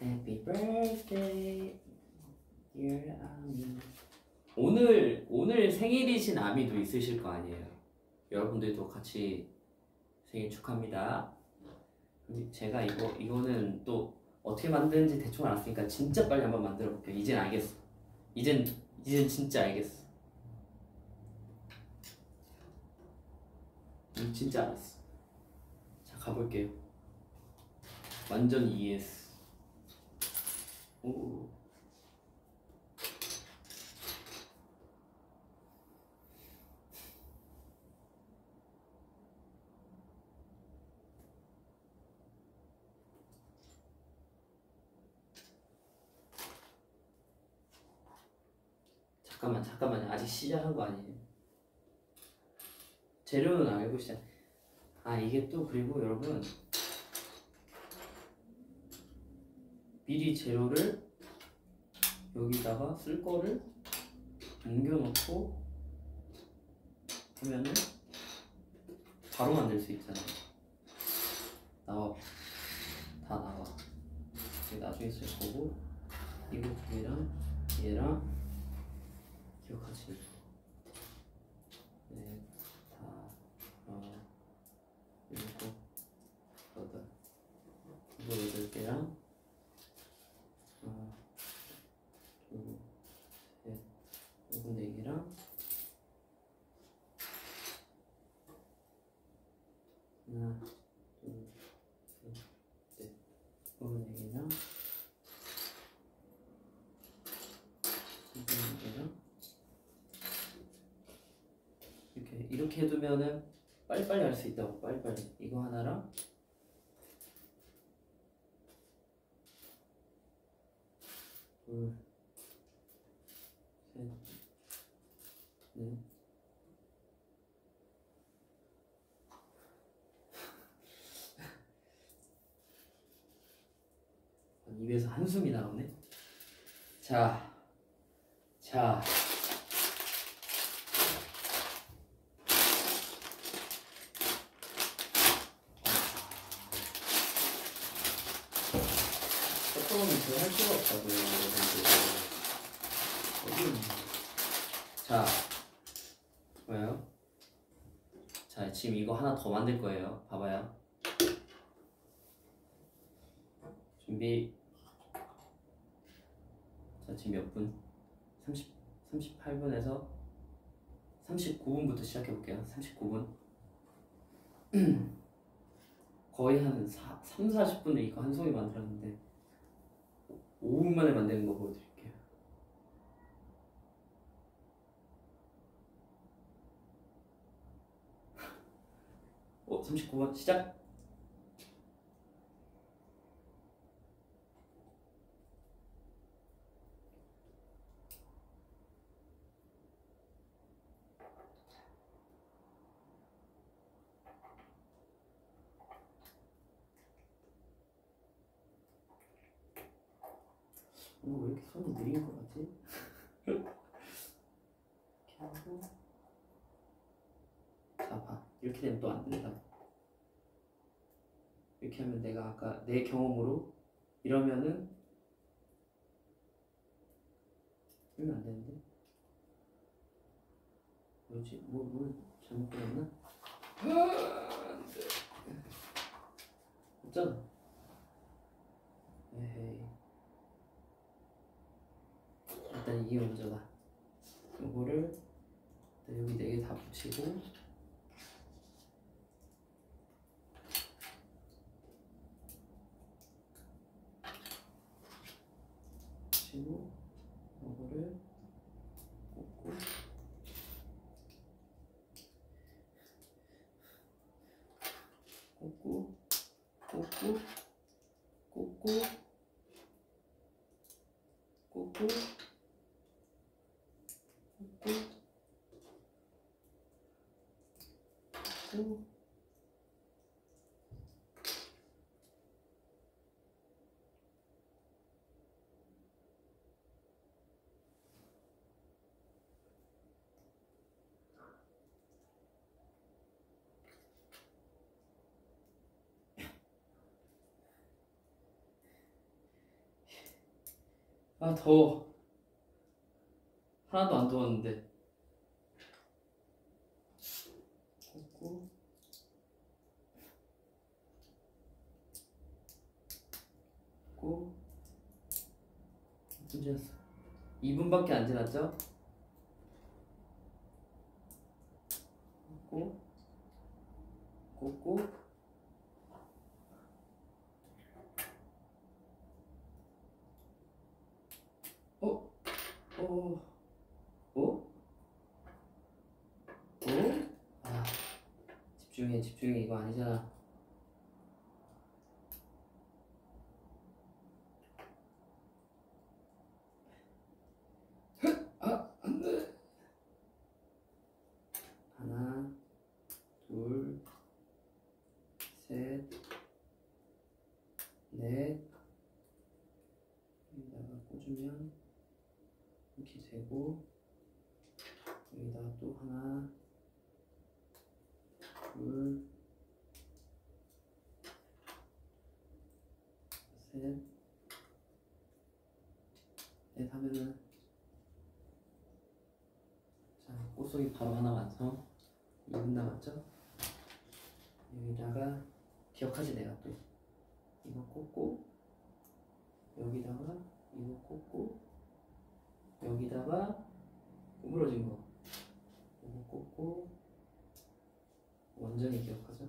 Happy birthday, dear 아미. 오늘 오늘 생일이신 아미도 있으실 거 아니에요. 여러분들도 같이 생일 축하합니다. 제가 이거 이거는 또 어떻게 만드는지 대충 알았으니까 진짜 빨리 한번 만들어 볼게요. 이젠 알겠어. 이젠 이젠 진짜 알겠어. 음, 진짜 알았어. 자 가볼게요. 완전 ES. 오. 잠깐만 잠깐만 아직 시작한 거 아니에요? 재료는 알고 시작. 아 이게 또 그리고 여러분 미리 재료를 여기다가 쓸 거를 옮겨놓고 하면은 바로 만들 수 있잖아요. 나와 다 나와. 나중에 쓸 거고 얘랑 얘랑 기억하지? 네, 다, 어, 일곱, 여덟, 이거 여덟 개랑, 어, 둘, 셋, 이거 네 개랑, 하나, 둘, 셋, 넷, 이거 네 개랑, 이거 네 개랑. 이렇게 이렇게 해두면은 빨리빨리 할 수 있다고 빨리빨리. 이거 하나랑 둘셋넷 입에서 한숨이 나오네 자, 자. 조금은 더할 수가 없다고요, 여러분들. 자, 뭐예요? 자, 지금 이거 하나 더 만들 거예요. 봐봐요. 준비. 자, 지금 몇 분? 30, 38분에서 39분부터 시작해 볼게요. 39분. 거의 한 4, 3, 40분에 이거 한 송이 만들었는데 5분 만에 만드는 거 보여드릴게요. 어, 39번 시작! 어, 왜 이렇게 손이 느린 것 같지? 이렇게 하고 자, 봐. 이렇게 되면 또 안 된다. 이렇게 하면 내가 아까 내 경험으로 이러면은 이러면 안 되는데 뭐지? 뭐, 뭘 잘못 그렸나? 안 돼. 없잖아. 에헤이. 일단 이게 먼저다. 요거를 일단 여기 네 개 다 붙이고 꽂고 꽂고 꽂고 아 더워. 하나도 안 더웠는데. 꽂고. 꽂고. 몇분 지났어. 2분밖에 안 지났죠? 꽂고. 꽂고 어? 어? 어? 어? 아, 집중해, 집중해. 이거 아니잖아. 아, 안 돼. 하나, 둘, 셋, 넷. 여기다가 꽂으면 이렇게 되고 여기다가 또 하나 둘셋넷 하면은 자 꽃송이 바로 하나 완성 2분 남았죠? 여기다가 기억하지 내가 또 이거 꽂고 여기다가 이거 꽂고 여기다가 구부러진 거 이거 꽂고 완전히 기억하죠?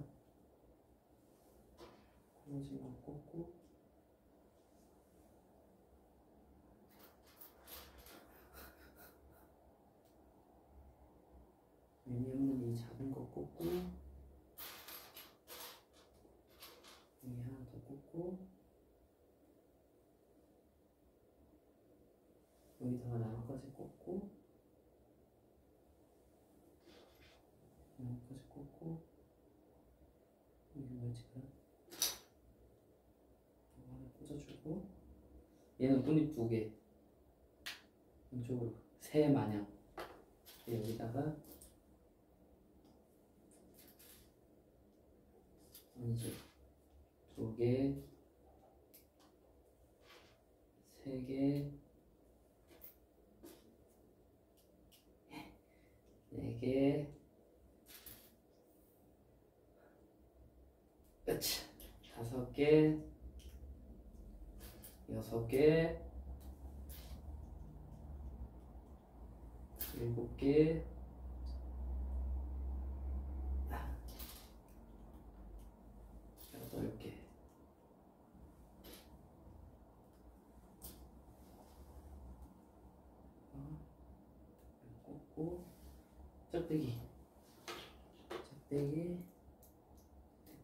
구부러진 거 꽂고 없는 이 작은 거 꽂고 여기 하나 더 꽂고 여기다가 나뭇가지 꽂고 나뭇가지 꽂고 여기 뭐지 그럼 이거 하나 꽂아주고 얘는 꽃잎 두개. 이쪽으로 새 마냥. 여기다가 아니지 두 개, 세 개, 네 개, 끝. 다섯 개, 여섯 개, 일곱 개, 여덟 개. 꽂고 짝대기. 짝대기.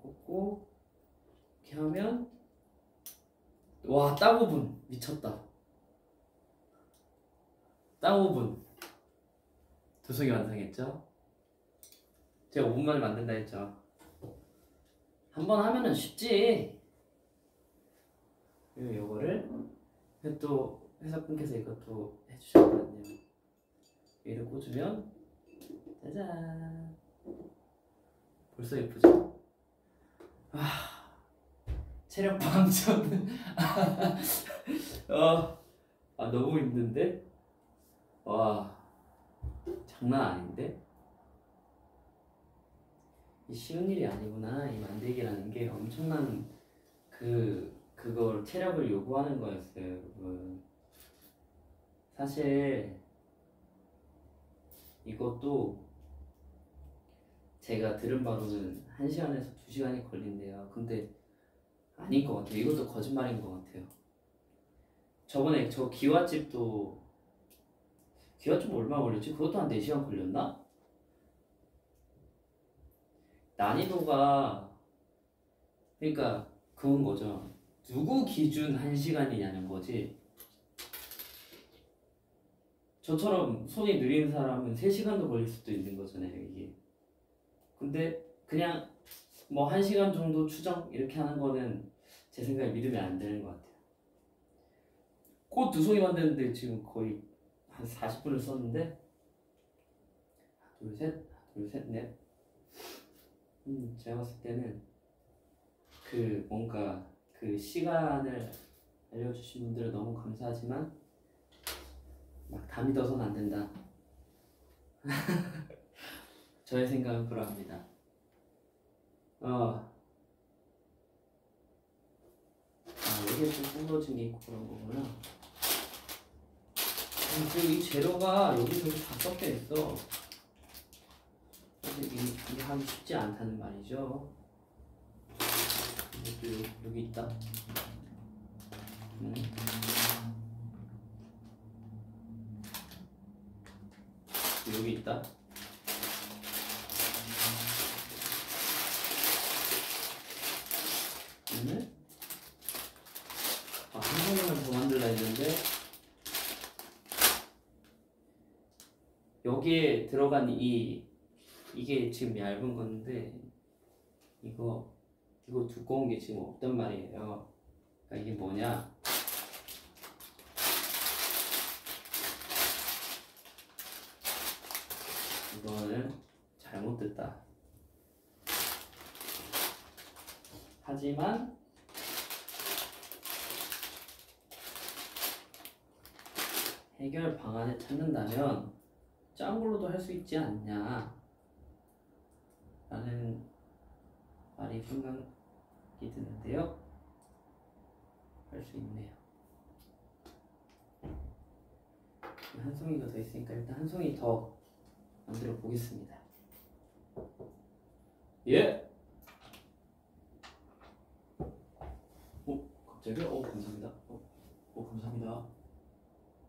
꽂고. 이렇게 하면 와딱 5분. 미쳤다. 딱 5분. 두성이 완성했죠? 제가 5분 만에 만든다 했죠. 한 번 하면은 쉽지. 그리고 요거를 또 회사 분께서 이것도 해주셨거든요. 얘를 꽂으면 짜잔. 벌써 예쁘죠? 아 체력 방전 어, 아 너무 힘든데? 와 장난 아닌데? 이 쉬운 일이 아니구나 이 만들기라는 게 엄청난 그 그걸 체력을 요구하는 거였어요 여러분. 사실 이것도 제가 들은 바로는 1시간에서 2시간이 걸린대요. 근데 아닌 것 같아요. 이것도 거짓말인 것 같아요. 저번에 저 기와집도 기와집 얼마 걸렸지? 그것도 한 4시간 걸렸나? 난이도가 그러니까 그건 거죠. 누구 기준 한 시간이냐는 거지. 저처럼 손이 느린 사람은 3시간도 걸릴 수도 있는 거잖아요, 이게. 근데 그냥 뭐 1시간 정도 추정 이렇게 하는 거는 제 생각에 믿으면 안 되는 것 같아요. 꽃 두 송이 만드는데 지금 거의 한 40분을 썼는데 둘, 셋, 둘, 셋, 넷. 음, 제가 봤을 때는 그 뭔가 그 시간을 알려주신 분들은 너무 감사하지만 막 다 믿어서는 안 된다. 저의 생각은 그러합니다. 어. 아, 여기에 좀 부러진 게 있고 그런 거구나. 음, 그리고 이 재료가 여기저기 다 섞여 있어. 근데 이게, 이게 하기 쉽지 않다는 말이죠. 이것도 여기, 여기 있다. 음. 여기 있다. 음? 아, 한 송이만 더 만들라 했는데 여기에 들어간 이 이게 지금 얇은 건데 이거 이거 두꺼운 게 지금 없단 말이에요. 그러니까 이게 뭐냐? 이거는 잘못 됐다. 하지만 해결 방안을 찾는다면 짠 걸로도 할 수 있지 않냐 라는 말이 생각이 드는데요 할 수 있네요 한 송이가 더 있으니까 일단 한 송이 더 만들어 보겠습니다 예! 어? 갑자기요? 어 감사합니다 어, 어 감사합니다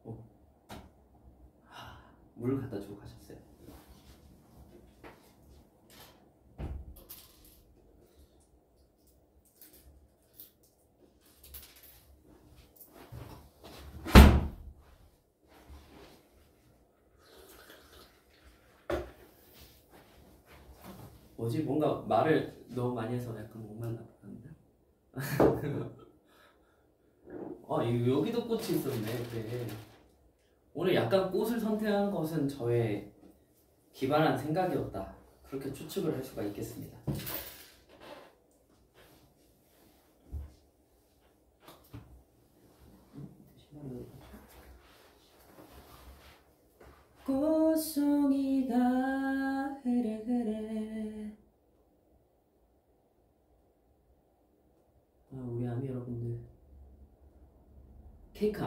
어. 하, 물 갖다 주고 가셨어요. 뭐지? 뭔가 말을 너무 많이 해서 약간 목말라 보였는데? 아 이- 여기도 꽃이 있었네 그래 오늘 약간 꽃을 선택한 것은 저의 기발한 생각이었다. 그렇게 추측을 할 수가 있겠습니다 꽃송이가 그래 그래 아 우리 아미 여러분들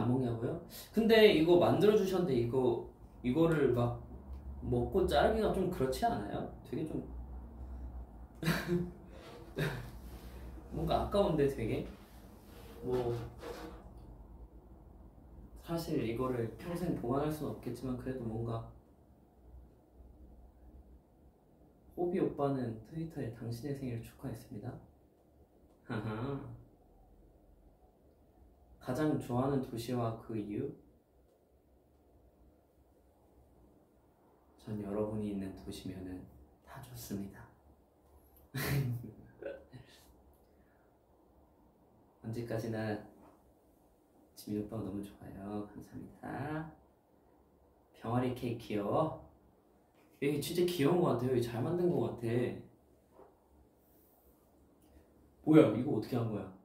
안 먹냐고요? 근데 이거 만들어 주셨는데 이거 이거를 막 먹고 자르기가 좀 그렇지 않아요? 되게 좀 뭔가 아까운데 되게 뭐 사실 이거를 평생 보관할 수는 없겠지만 그래도 뭔가 호비 오빠는 트위터에 당신의 생일을 축하했습니다. 하하. 가장 좋아하는 도시와 그 이유? 전 여러분이 있는 도시면은 다 좋습니다. 언제까지나 지민 오빠가 너무 좋아요. 감사합니다. 병아리 케이크 귀여워. 이게 진짜 귀여운 것 같아요. 잘 만든 것 같아. 뭐야? 이거 어떻게 한 거야?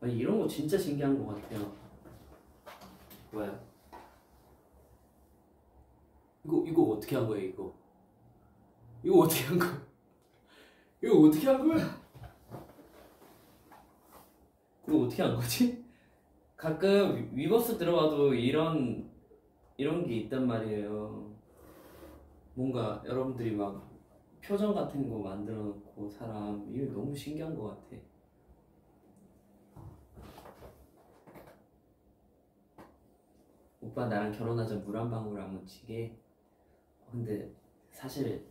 아니, 이런 거 진짜 신기한 것 같아요. 뭐야? 이거 이거 어떻게 한 거야? 이거 이거 어떻게 한 거야? 이거 어떻게 한 거야? 이거 어떻게 한 거지? 가끔 위버스 들어가도 이런 이런 게 있단 말이에요. 뭔가 여러분들이 막 표정 같은 거 만들어 놓고 사람 이거 너무 신기한 것 같아. 오빠 나랑 결혼하자 물 한 방울 안 묻히게. 어, 근데 사실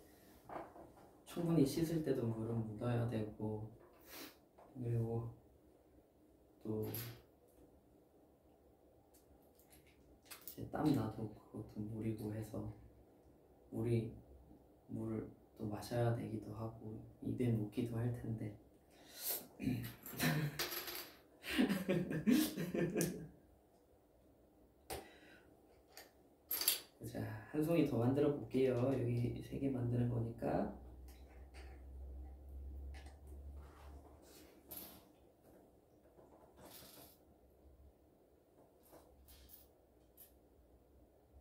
충분히 씻을 때도 물은 묻어야 되고 그리고 또 이제 땀 나도 그것도 물이고 해서 물이 물을 또 마셔야 되기도 하고 입에 묻기도 할 텐데 자, 한 송이 더 만들어 볼게요. 여기 세 개 만드는 거니까.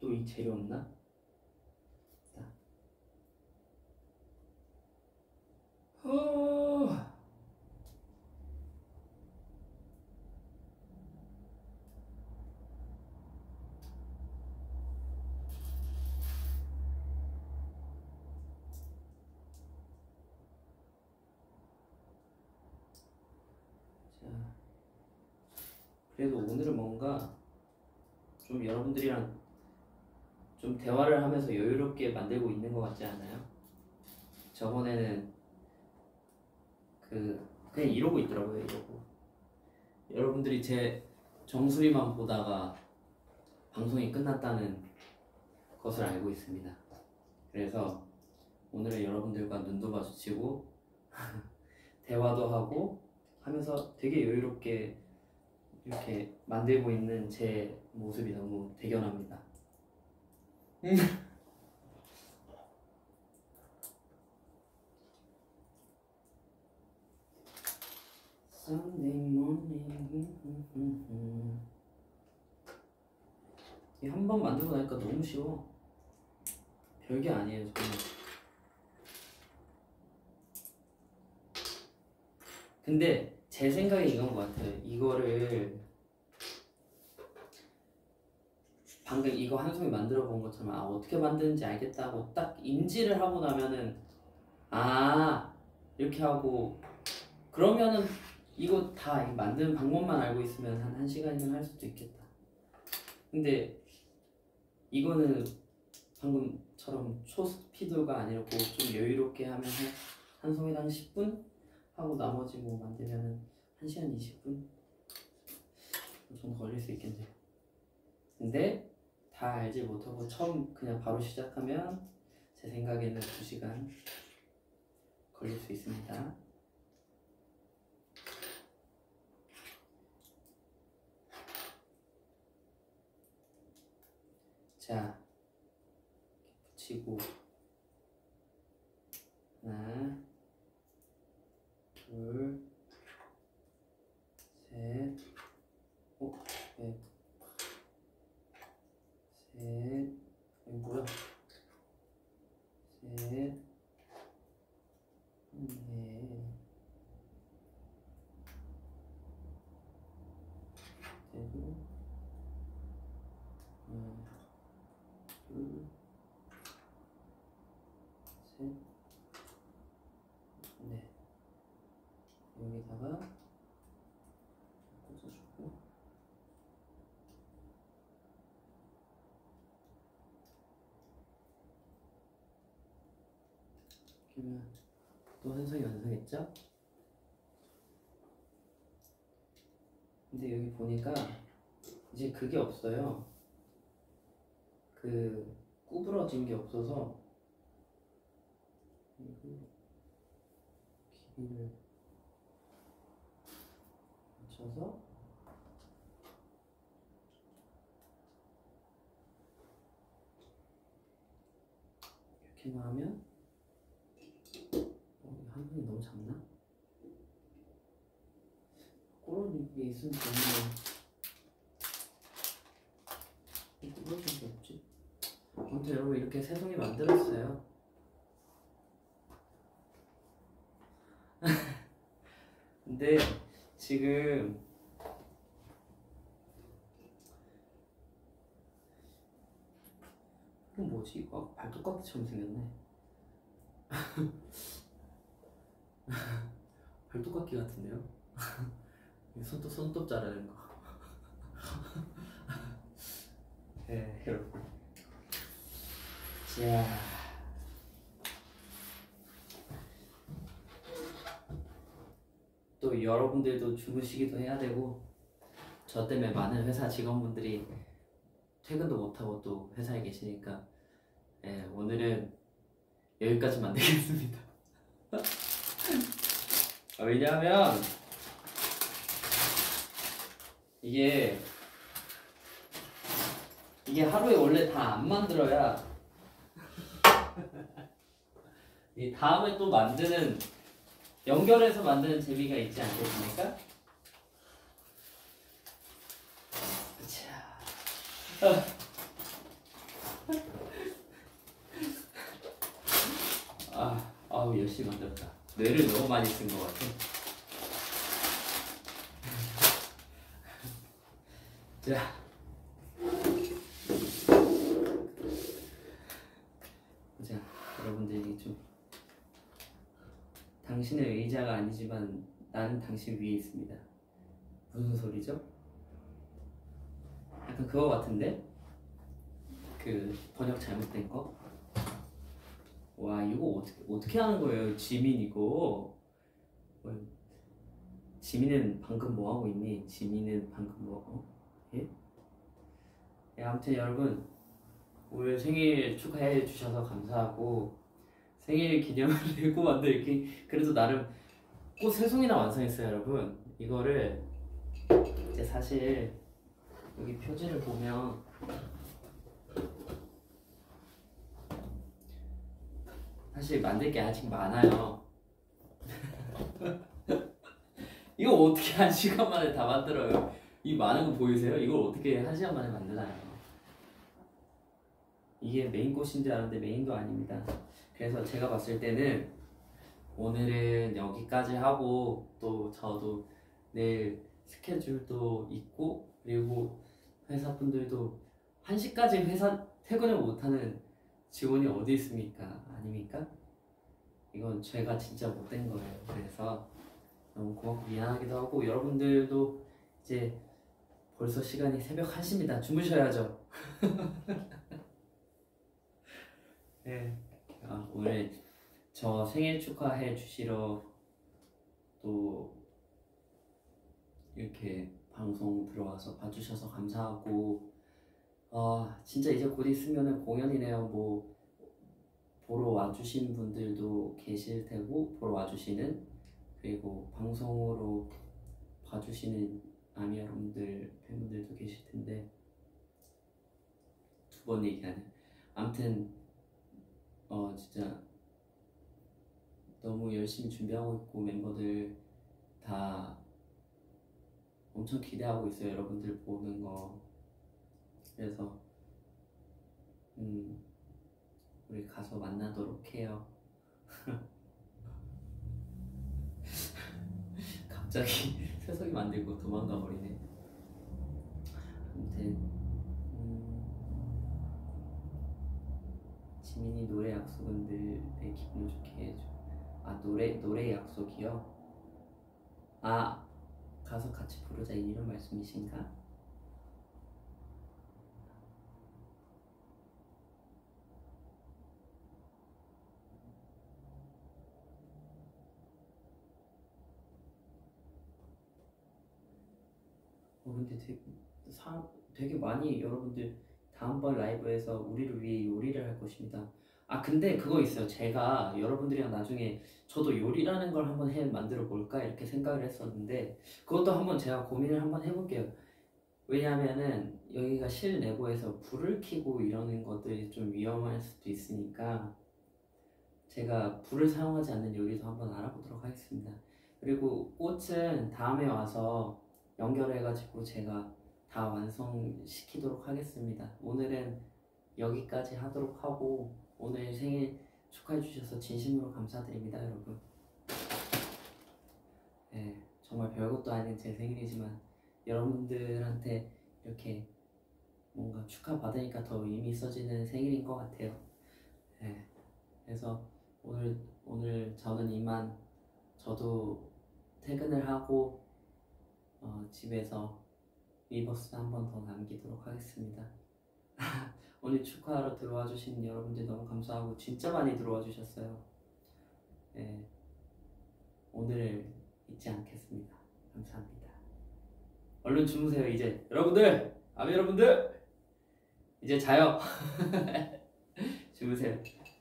또 이 재료 없나? 자. 어... 자, 그래도 오늘은 뭔가 좀 여러분들이랑 좀 대화를 하면서 여유롭게 만들고 있는 것 같지 않아요? 저번에는 그 그냥 이러고 있더라고요, 이러고. 여러분들이 제 정수리만 보다가 방송이 끝났다는 것을 알고 있습니다. 그래서 오늘은 여러분들과 눈도 마주치고 대화도 하고 하면서 되게 여유롭게 이렇게 만들고 있는 제 모습이 너무 대견합니다. Sunday morning. 이한 번 만들고 나니까 너무 쉬워. 별게 아니에요, 정말. 근데 제 생각이 이건 것 같아요. 이거를 방금 이거 한 송이 만들어 본 것처럼 아 어떻게 만드는지 알겠다고 딱 인지를 하고 나면은 아 이렇게 하고 그러면은 이거 다 만드는 방법만 알고 있으면 한 1시간이면 할 수도 있겠다. 근데 이거는 방금처럼 초스피드가 아니고 좀 여유롭게 하면 한, 한 송이당 10분 하고 나머지 뭐 만들면은 1시간 20분 정도 걸릴 수 있겠네요. 근데 다 알지 못하고 처음 그냥 바로 시작하면 제 생각에는 2시간 걸릴 수 있습니다. 자, 붙이고 하나, 둘, 셋, 오, 넷, 셋, 이거 뭐야? 셋, 넷, 되고, 하나, 둘, 셋, 넷. 여기다가 꽂아주고 그러면 또 완성했죠? 근데 여기 보니까 이제 그게 없어요. 그 구부러진 게 없어서 길이를 맞춰서 이렇게만 하면 어, 이거 한 번이 너무 작나? 꼬르는 게 있으면 좋은데 이거 꼬르는 게 없지? 아무튼 여러분 이렇게 세 송이 만들었어요 근데 지금 이거 뭐지? 이거 발톱깎이처럼 생겼네 발톱깎이 같은데요? 손톱 손톱 자르는 거. 네 여러분. 자. 또 여러분들도 주무시기도 해야 되고 저 때문에 많은 회사 직원분들이 퇴근도 못하고 또 회사에 계시니까 네, 오늘은 여기까지만 되겠습니다 아, 왜냐하면 이게 이게 하루에 원래 다 안 만들어야 이 다음에 또 만드는 연결해서 만드는 재미가 있지 않겠습니까? 자. 아, 아우 열심히 만들었다. 뇌를 너무 많이 쓴 것 같아. 자. 자, 여러분들이 좀 당신의 의자가 아니지만 나는 당신 위에 있습니다. 무슨 소리죠? 약간 그거 같은데? 그 번역 잘못된 거? 와 이거 어떻게 어떻게 하는 거예요? 지민 이거 뭐, 지민은 방금 뭐 하고 있니? 지민은 방금 뭐 하고? 예? 예, 아무튼 여러분 오늘 생일 축하해 주셔서 감사하고 생일 기념을 내고 만들기 그래도 나름 꽃 세 송이나 완성했어요 여러분. 이거를 이제 사실 여기 표지를 보면 사실 만들 게 아직 많아요. 이거 어떻게 한 시간 만에 다 만들어요 이 많은 거 보이세요? 이걸 어떻게 한 시간 만에 만드나요 이게 메인 꽃인 줄 알았는데 메인도 아닙니다 그래서 제가 봤을 때는 오늘은 여기까지 하고 또 저도 내일 스케줄도 있고 그리고 회사 분들도 1시까지 회사 퇴근을 못하는 직원이 어디 있습니까? 아닙니까? 이건 제가 진짜 못된 거예요. 그래서 너무 고맙고 미안하기도 하고 여러분들도 이제 벌써 시간이 새벽 1시입니다. 주무셔야죠. 네. 아, 오늘 저 생일 축하해 주시러 또 이렇게 방송 들어와서 봐주셔서 감사하고 아 진짜 이제 곧 있으면은 공연이네요 뭐 보러 와주신 분들도 계실 테고 보러 와주시는 그리고 방송으로 봐주시는 아미 여러분들 팬분들도 계실 텐데 두 번 얘기하는. 아무튼 어 진짜 너무 열심히 준비하고 있고 멤버들 다 엄청 기대하고 있어요 여러분들 보는 거. 그래서 음 우리 가서 만나도록 해요. 갑자기 세석이 만들고 도망가 버리네 아무튼 음, 지민이 노래 약속은 늘내 기분을 좋게 해줘 아 노래 노래 약속이요? 아 가서 같이 부르자 이런 말씀이신가? 어 근데 되게 사 되게 많이 여러분들 다음번 라이브에서 우리를 위해 요리를 할 것입니다. 아 근데 그거 있어요. 제가 여러분들이랑 나중에 저도 요리라는 걸 한번 해 만들어 볼까 이렇게 생각을 했었는데 그것도 한번 제가 고민을 한번 해볼게요. 왜냐하면은 여기가 실내부에서 불을 켜고 이러는 것들이 좀 위험할 수도 있으니까 제가 불을 사용하지 않는 요리도 한번 알아보도록 하겠습니다. 그리고 꽃은 다음에 와서 연결해가지고 제가 다 완성시키도록 하겠습니다. 오늘은 여기까지 하도록 하고 오늘 생일 축하해 주셔서 진심으로 감사드립니다, 여러분. 네, 정말 별것도 아닌 제 생일이지만 여러분들한테 이렇게 뭔가 축하 받으니까 더 의미 있어지는 생일인 것 같아요. 네, 그래서 오늘 오늘 저는 이만 저도 퇴근을 하고 어, 집에서 위버스 한 번 더 남기도록 하겠습니다. 오늘 축하하러 들어와 주신 여러분들 너무 감사하고 진짜 많이 들어와 주셨어요. 네, 오늘 잊지 않겠습니다. 감사합니다. 얼른 주무세요 이제 여러분들 아미 여러분들 이제 자요 주무세요.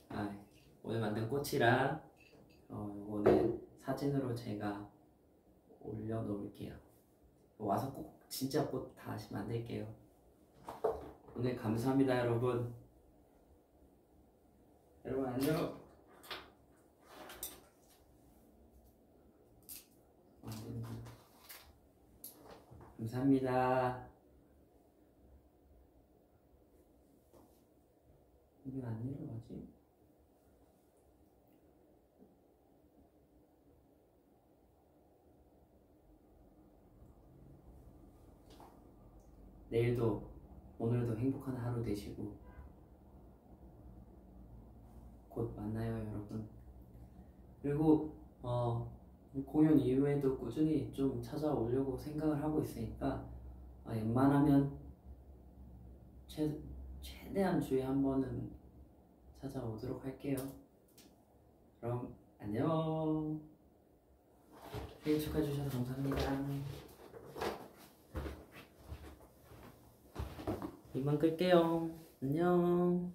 아, 오늘 만든 꽃이랑 어, 오늘 사진으로 제가 올려놓을게요. 와서 꼭 진짜 꽃 다시 만들게요. 오늘 감사합니다 여러분. 여러분 안녕. 안 되는구나. 감사합니다. 이게 안 내려가지? 내일도 오늘도 행복한 하루 되시고 곧 만나요 여러분. 그리고 어, 공연 이후에도 꾸준히 좀 찾아오려고 생각을 하고 있으니까 어, 웬만하면 최, 최대한 주에 한 번은 찾아오도록 할게요. 그럼 안녕. 생일 축하해 주셔서 감사합니다 이만 끌게요. 안녕